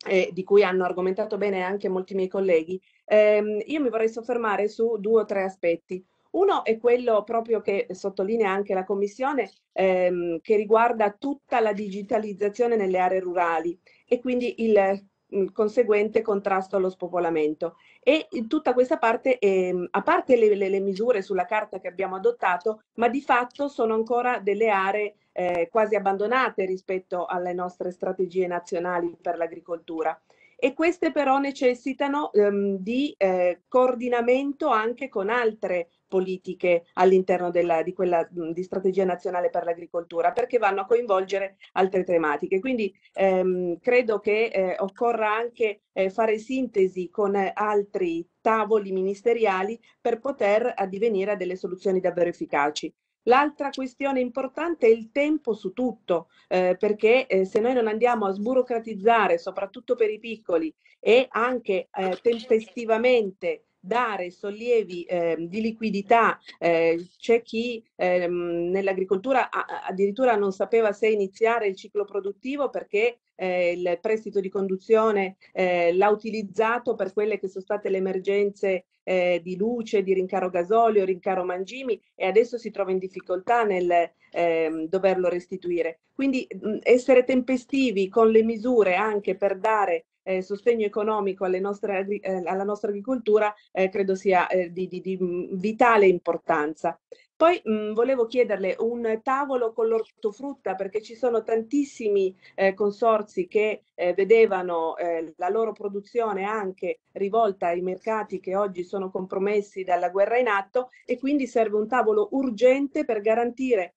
eh, di cui hanno argomentato bene anche molti miei colleghi, ehm, io mi vorrei soffermare su due o tre aspetti. Uno è quello proprio che sottolinea anche la Commissione, ehm, che riguarda tutta la digitalizzazione nelle aree rurali e quindi il, conseguente contrasto allo spopolamento. E tutta questa parte, ehm, a parte le, le, le misure sulla carta che abbiamo adottato, ma di fatto sono ancora delle aree eh, quasi abbandonate rispetto alle nostre strategie nazionali per l'agricoltura. E queste però necessitano ehm, di eh, coordinamento anche con altre politiche all'interno della, di quella di strategia nazionale per l'agricoltura perché vanno a coinvolgere altre tematiche. Quindi ehm, credo che eh, occorra anche eh, fare sintesi con altri tavoli ministeriali per poter addivenire a delle soluzioni davvero efficaci. L'altra questione importante è il tempo su tutto, eh, perché eh, se noi non andiamo a sburocratizzare, soprattutto per i piccoli, e anche eh, tempestivamente dare sollievi eh, di liquidità. Eh, c'è chi ehm, nell'agricoltura addirittura non sapeva se iniziare il ciclo produttivo perché eh, il prestito di conduzione eh, l'ha utilizzato per quelle che sono state le emergenze eh, di luce, di rincaro gasolio, rincaro mangimi e adesso si trova in difficoltà nel ehm, doverlo restituire. Quindi mh, essere tempestivi con le misure anche per dare eh, sostegno economico nostre, eh, alla nostra agricoltura eh, credo sia eh, di, di, di, vitale importanza. Poi mh, volevo chiederle un tavolo con l'ortofrutta perché ci sono tantissimi eh, consorzi che eh, vedevano la loro produzione anche rivolta ai mercati che oggi sono compromessi dalla guerra in atto e quindi serve un tavolo urgente per garantire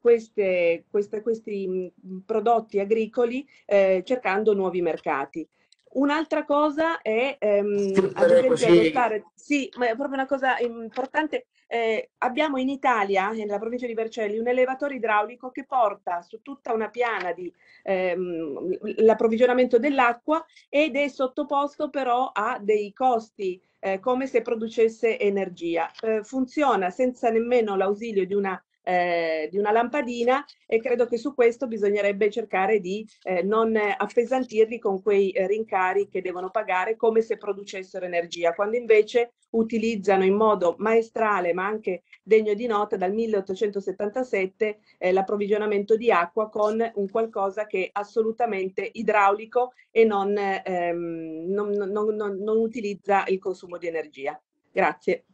queste, queste, questi mh, prodotti agricoli cercando nuovi mercati. Un'altra cosa è ehm, ad esempio adottare, sì, ma è proprio una cosa importante. Eh, abbiamo in Italia, nella provincia di Vercelli, un elevatore idraulico che porta su tutta una piana di ehm, l'approvvigionamento dell'acqua ed è sottoposto però a dei costi eh, come se producesse energia. Eh, funziona senza nemmeno l'ausilio di una eh, di una lampadina e credo che su questo bisognerebbe cercare di eh, non appesantirli con quei rincari che devono pagare come se producessero energia, quando invece utilizzano in modo maestrale ma anche degno di nota dal 1877 eh, l'approvvigionamento di acqua con un qualcosa che è assolutamente idraulico e non, ehm, non, non, non utilizza il consumo di energia. Grazie.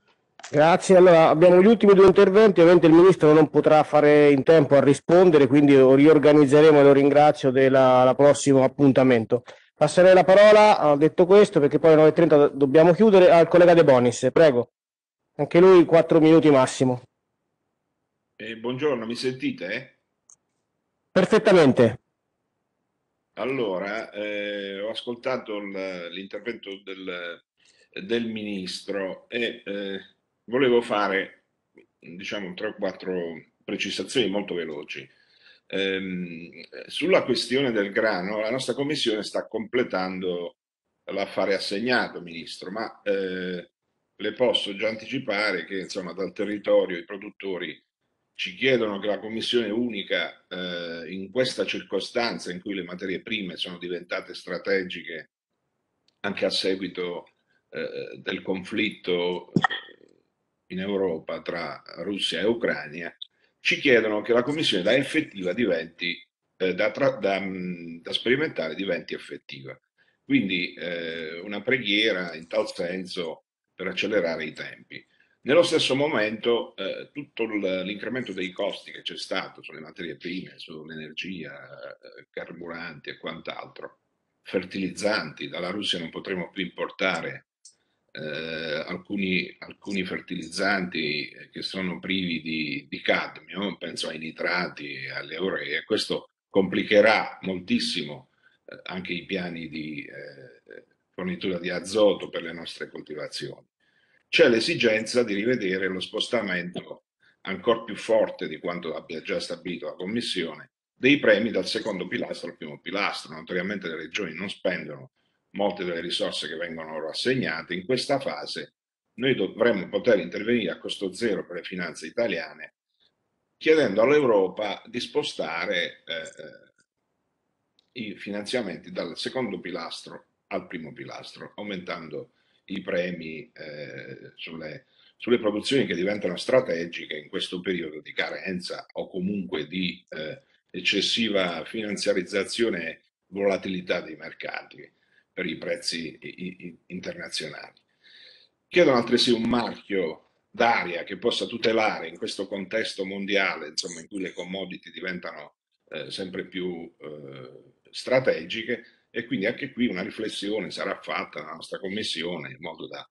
Grazie, allora abbiamo gli ultimi due interventi, ovviamente il Ministro non potrà fare in tempo a rispondere, quindi lo riorganizzeremo e lo ringrazio del prossimo appuntamento. Passerei la parola, detto questo, perché poi alle 9.30 dobbiamo chiudere, al collega De Bonis, prego. Anche lui quattro minuti massimo. Eh, buongiorno, mi sentite? Eh? Perfettamente. Allora, eh, ho ascoltato l'intervento del, del Ministro e eh, volevo fare, diciamo, tre o quattro precisazioni molto veloci. Ehm, sulla questione del grano, la nostra Commissione sta completando l'affare assegnato, Ministro, ma eh, le posso già anticipare che insomma, dal territorio i produttori ci chiedono che la Commissione unica, eh, in questa circostanza in cui le materie prime sono diventate strategiche anche a seguito eh, del conflitto in Europa tra Russia e Ucraina, ci chiedono che la Commissione da effettiva diventi, eh, da, tra, da, mm, da, sperimentare diventi effettiva. Quindi eh, una preghiera in tal senso per accelerare i tempi. Nello stesso momento eh, tutto l'incremento dei costi che c'è stato sulle materie prime, sull'energia, eh, carburanti e quant'altro, fertilizzanti, dalla Russia non potremo più importare eh, alcuni, alcuni, fertilizzanti che sono privi di, di, cadmio, penso ai nitrati alle uree, questo complicherà moltissimo eh, anche i piani di eh, fornitura di azoto per le nostre coltivazioni. C'è l'esigenza di rivedere lo spostamento ancora più forte di quanto abbia già stabilito la Commissione dei premi dal secondo pilastro al primo pilastro. Naturalmente le regioni non spendono molte delle risorse che vengono loro assegnate, in questa fase noi dovremmo poter intervenire a costo zero per le finanze italiane, chiedendo all'Europa di spostare eh, eh i finanziamenti dal secondo pilastro al primo pilastro, aumentando i premi eh, sulle, sulle, produzioni che diventano strategiche in questo periodo di carenza o comunque di eh, eccessiva finanziarizzazione e volatilità dei mercati per i prezzi internazionali. Chiedono altresì un marchio d'aria che possa tutelare in questo contesto mondiale, insomma, in cui le commodity diventano eh, sempre più eh, strategiche e quindi anche qui una riflessione sarà fatta nella nostra commissione in modo da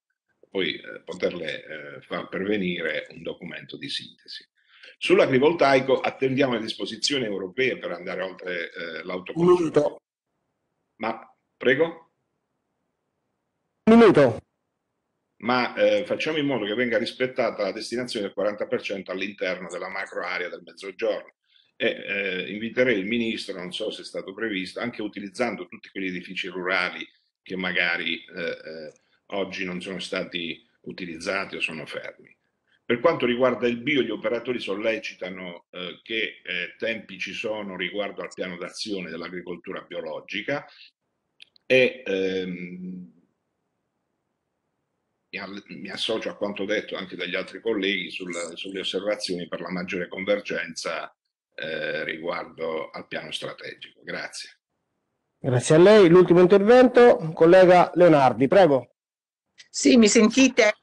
poi eh, poterle eh, far pervenire un documento di sintesi. Sull'agrivoltaico attendiamo le disposizioni europee per andare oltre eh, l'autoconsumo. Ma prego? Minuto. Ma eh, facciamo in modo che venga rispettata la destinazione del 40% all'interno della macro area del mezzogiorno. E eh, inviterei il ministro, non so se è stato previsto, anche utilizzando tutti quegli edifici rurali che magari eh, eh oggi non sono stati utilizzati o sono fermi. Per quanto riguarda il bio, gli operatori sollecitano eh, che eh, tempi ci sono riguardo al piano d'azione dell'agricoltura biologica e ehm, mi associo a quanto detto anche dagli altri colleghi sul, sulle osservazioni per la maggiore convergenza eh, riguardo al piano strategico. Grazie. Grazie a lei. L'ultimo intervento, collega Leonardi, prego. Sì, mi sentite?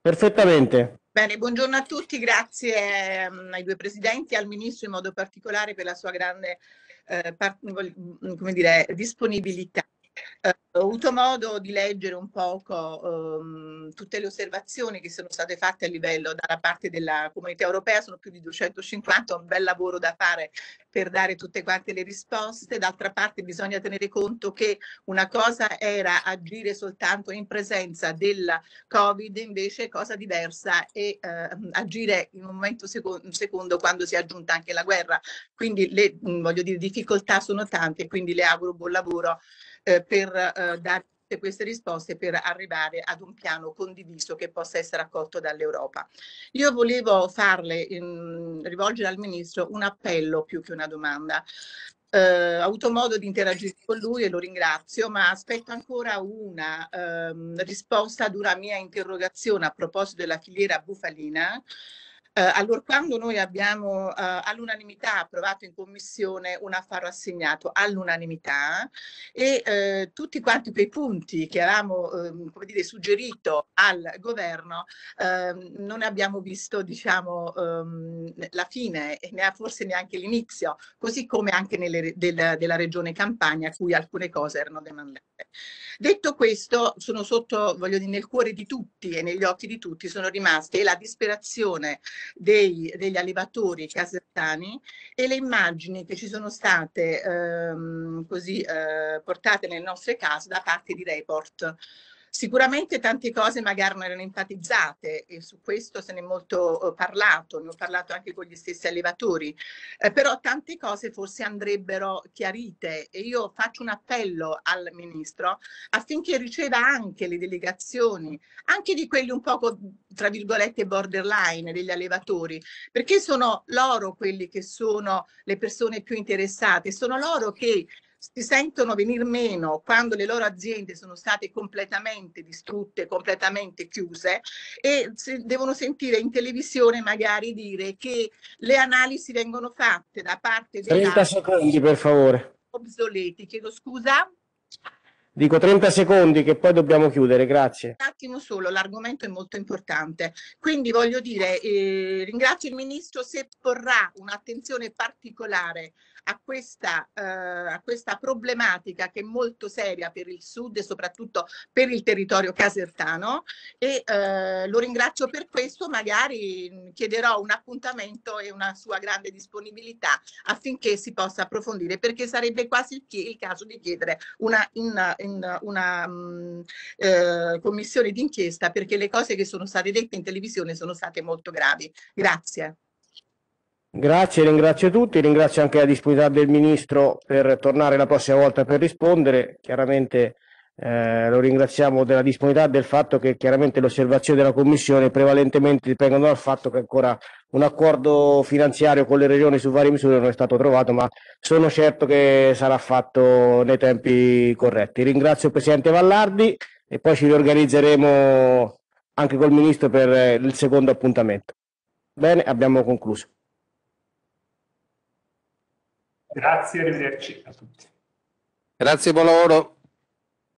Perfettamente. Bene, buongiorno a tutti, grazie um, ai due presidenti e al Ministro in modo particolare per la sua grande eh, part- come dire, disponibilità. Uh, ho avuto modo di leggere un poco um, tutte le osservazioni che sono state fatte a livello dalla parte della comunità europea, sono più di 250, un bel lavoro da fare per dare tutte quante le risposte. D'altra parte bisogna tenere conto che una cosa era agire soltanto in presenza del Covid, invece cosa diversa è uh, agire in un momento secondo, secondo quando si è aggiunta anche la guerra. Quindi le voglio dire, difficoltà sono tante quindi le auguro buon lavoro eh, per eh, dare queste risposte per arrivare ad un piano condiviso che possa essere accolto dall'Europa. Io volevo farle, in, rivolgere al Ministro un appello più che una domanda. Uh, ho avuto modo di interagire con lui e lo ringrazio, ma aspetto ancora una uh, risposta ad una mia interrogazione a proposito della filiera bufalina eh, allora, quando noi abbiamo eh, all'unanimità approvato in commissione un affare assegnato all'unanimità e eh, tutti quanti quei punti che avevamo ehm, come dire, suggerito al governo ehm, non abbiamo visto diciamo, ehm, la fine e forse neanche l'inizio, così come anche nelle, del, della regione Campania a cui alcune cose erano demandate. Detto questo, sono sotto, voglio dire, nel cuore di tutti e negli occhi di tutti sono rimaste la disperazione dei, degli allevatori casertani e le immagini che ci sono state ehm, così eh, portate nelle nostre case da parte di Report. Sicuramente tante cose magari non erano enfatizzate e su questo se ne è molto eh, parlato, ne ho parlato anche con gli stessi allevatori, eh, però tante cose forse andrebbero chiarite e io faccio un appello al Ministro affinché riceva anche le delegazioni, anche di quelli un poco tra virgolette borderline degli allevatori, perché sono loro quelli che sono le persone più interessate, sono loro che si sentono venir meno quando le loro aziende sono state completamente distrutte, completamente chiuse e devono sentire in televisione magari dire che le analisi vengono fatte da parte dei 30 secondi per favore. Obsoleti, chiedo scusa. Dico 30 secondi che poi dobbiamo chiudere, grazie. Un attimo solo, l'argomento è molto importante. Quindi voglio dire, eh, ringrazio il Ministro se porrà un'attenzione particolare a questa, eh, a questa problematica che è molto seria per il Sud e soprattutto per il territorio casertano e eh, lo ringrazio per questo, magari chiederò un appuntamento e una sua grande disponibilità affinché si possa approfondire perché sarebbe quasi il, il caso di chiedere una, in, in, una mh, mm, eh, commissione d'inchiesta perché le cose che sono state dette in televisione sono state molto gravi. Grazie. Grazie, ringrazio tutti, ringrazio anche la disponibilità del Ministro per tornare la prossima volta per rispondere. Chiaramente eh, lo ringraziamo della disponibilità del fatto che chiaramente le osservazioni della Commissione prevalentemente dipendono dal fatto che ancora un accordo finanziario con le regioni su varie misure non è stato trovato, ma sono certo che sarà fatto nei tempi corretti. Ringrazio il Presidente Vallardi e poi ci riorganizzeremo anche col Ministro per il secondo appuntamento. Bene, abbiamo concluso. Grazie, arrivederci a tutti. Grazie, buon lavoro.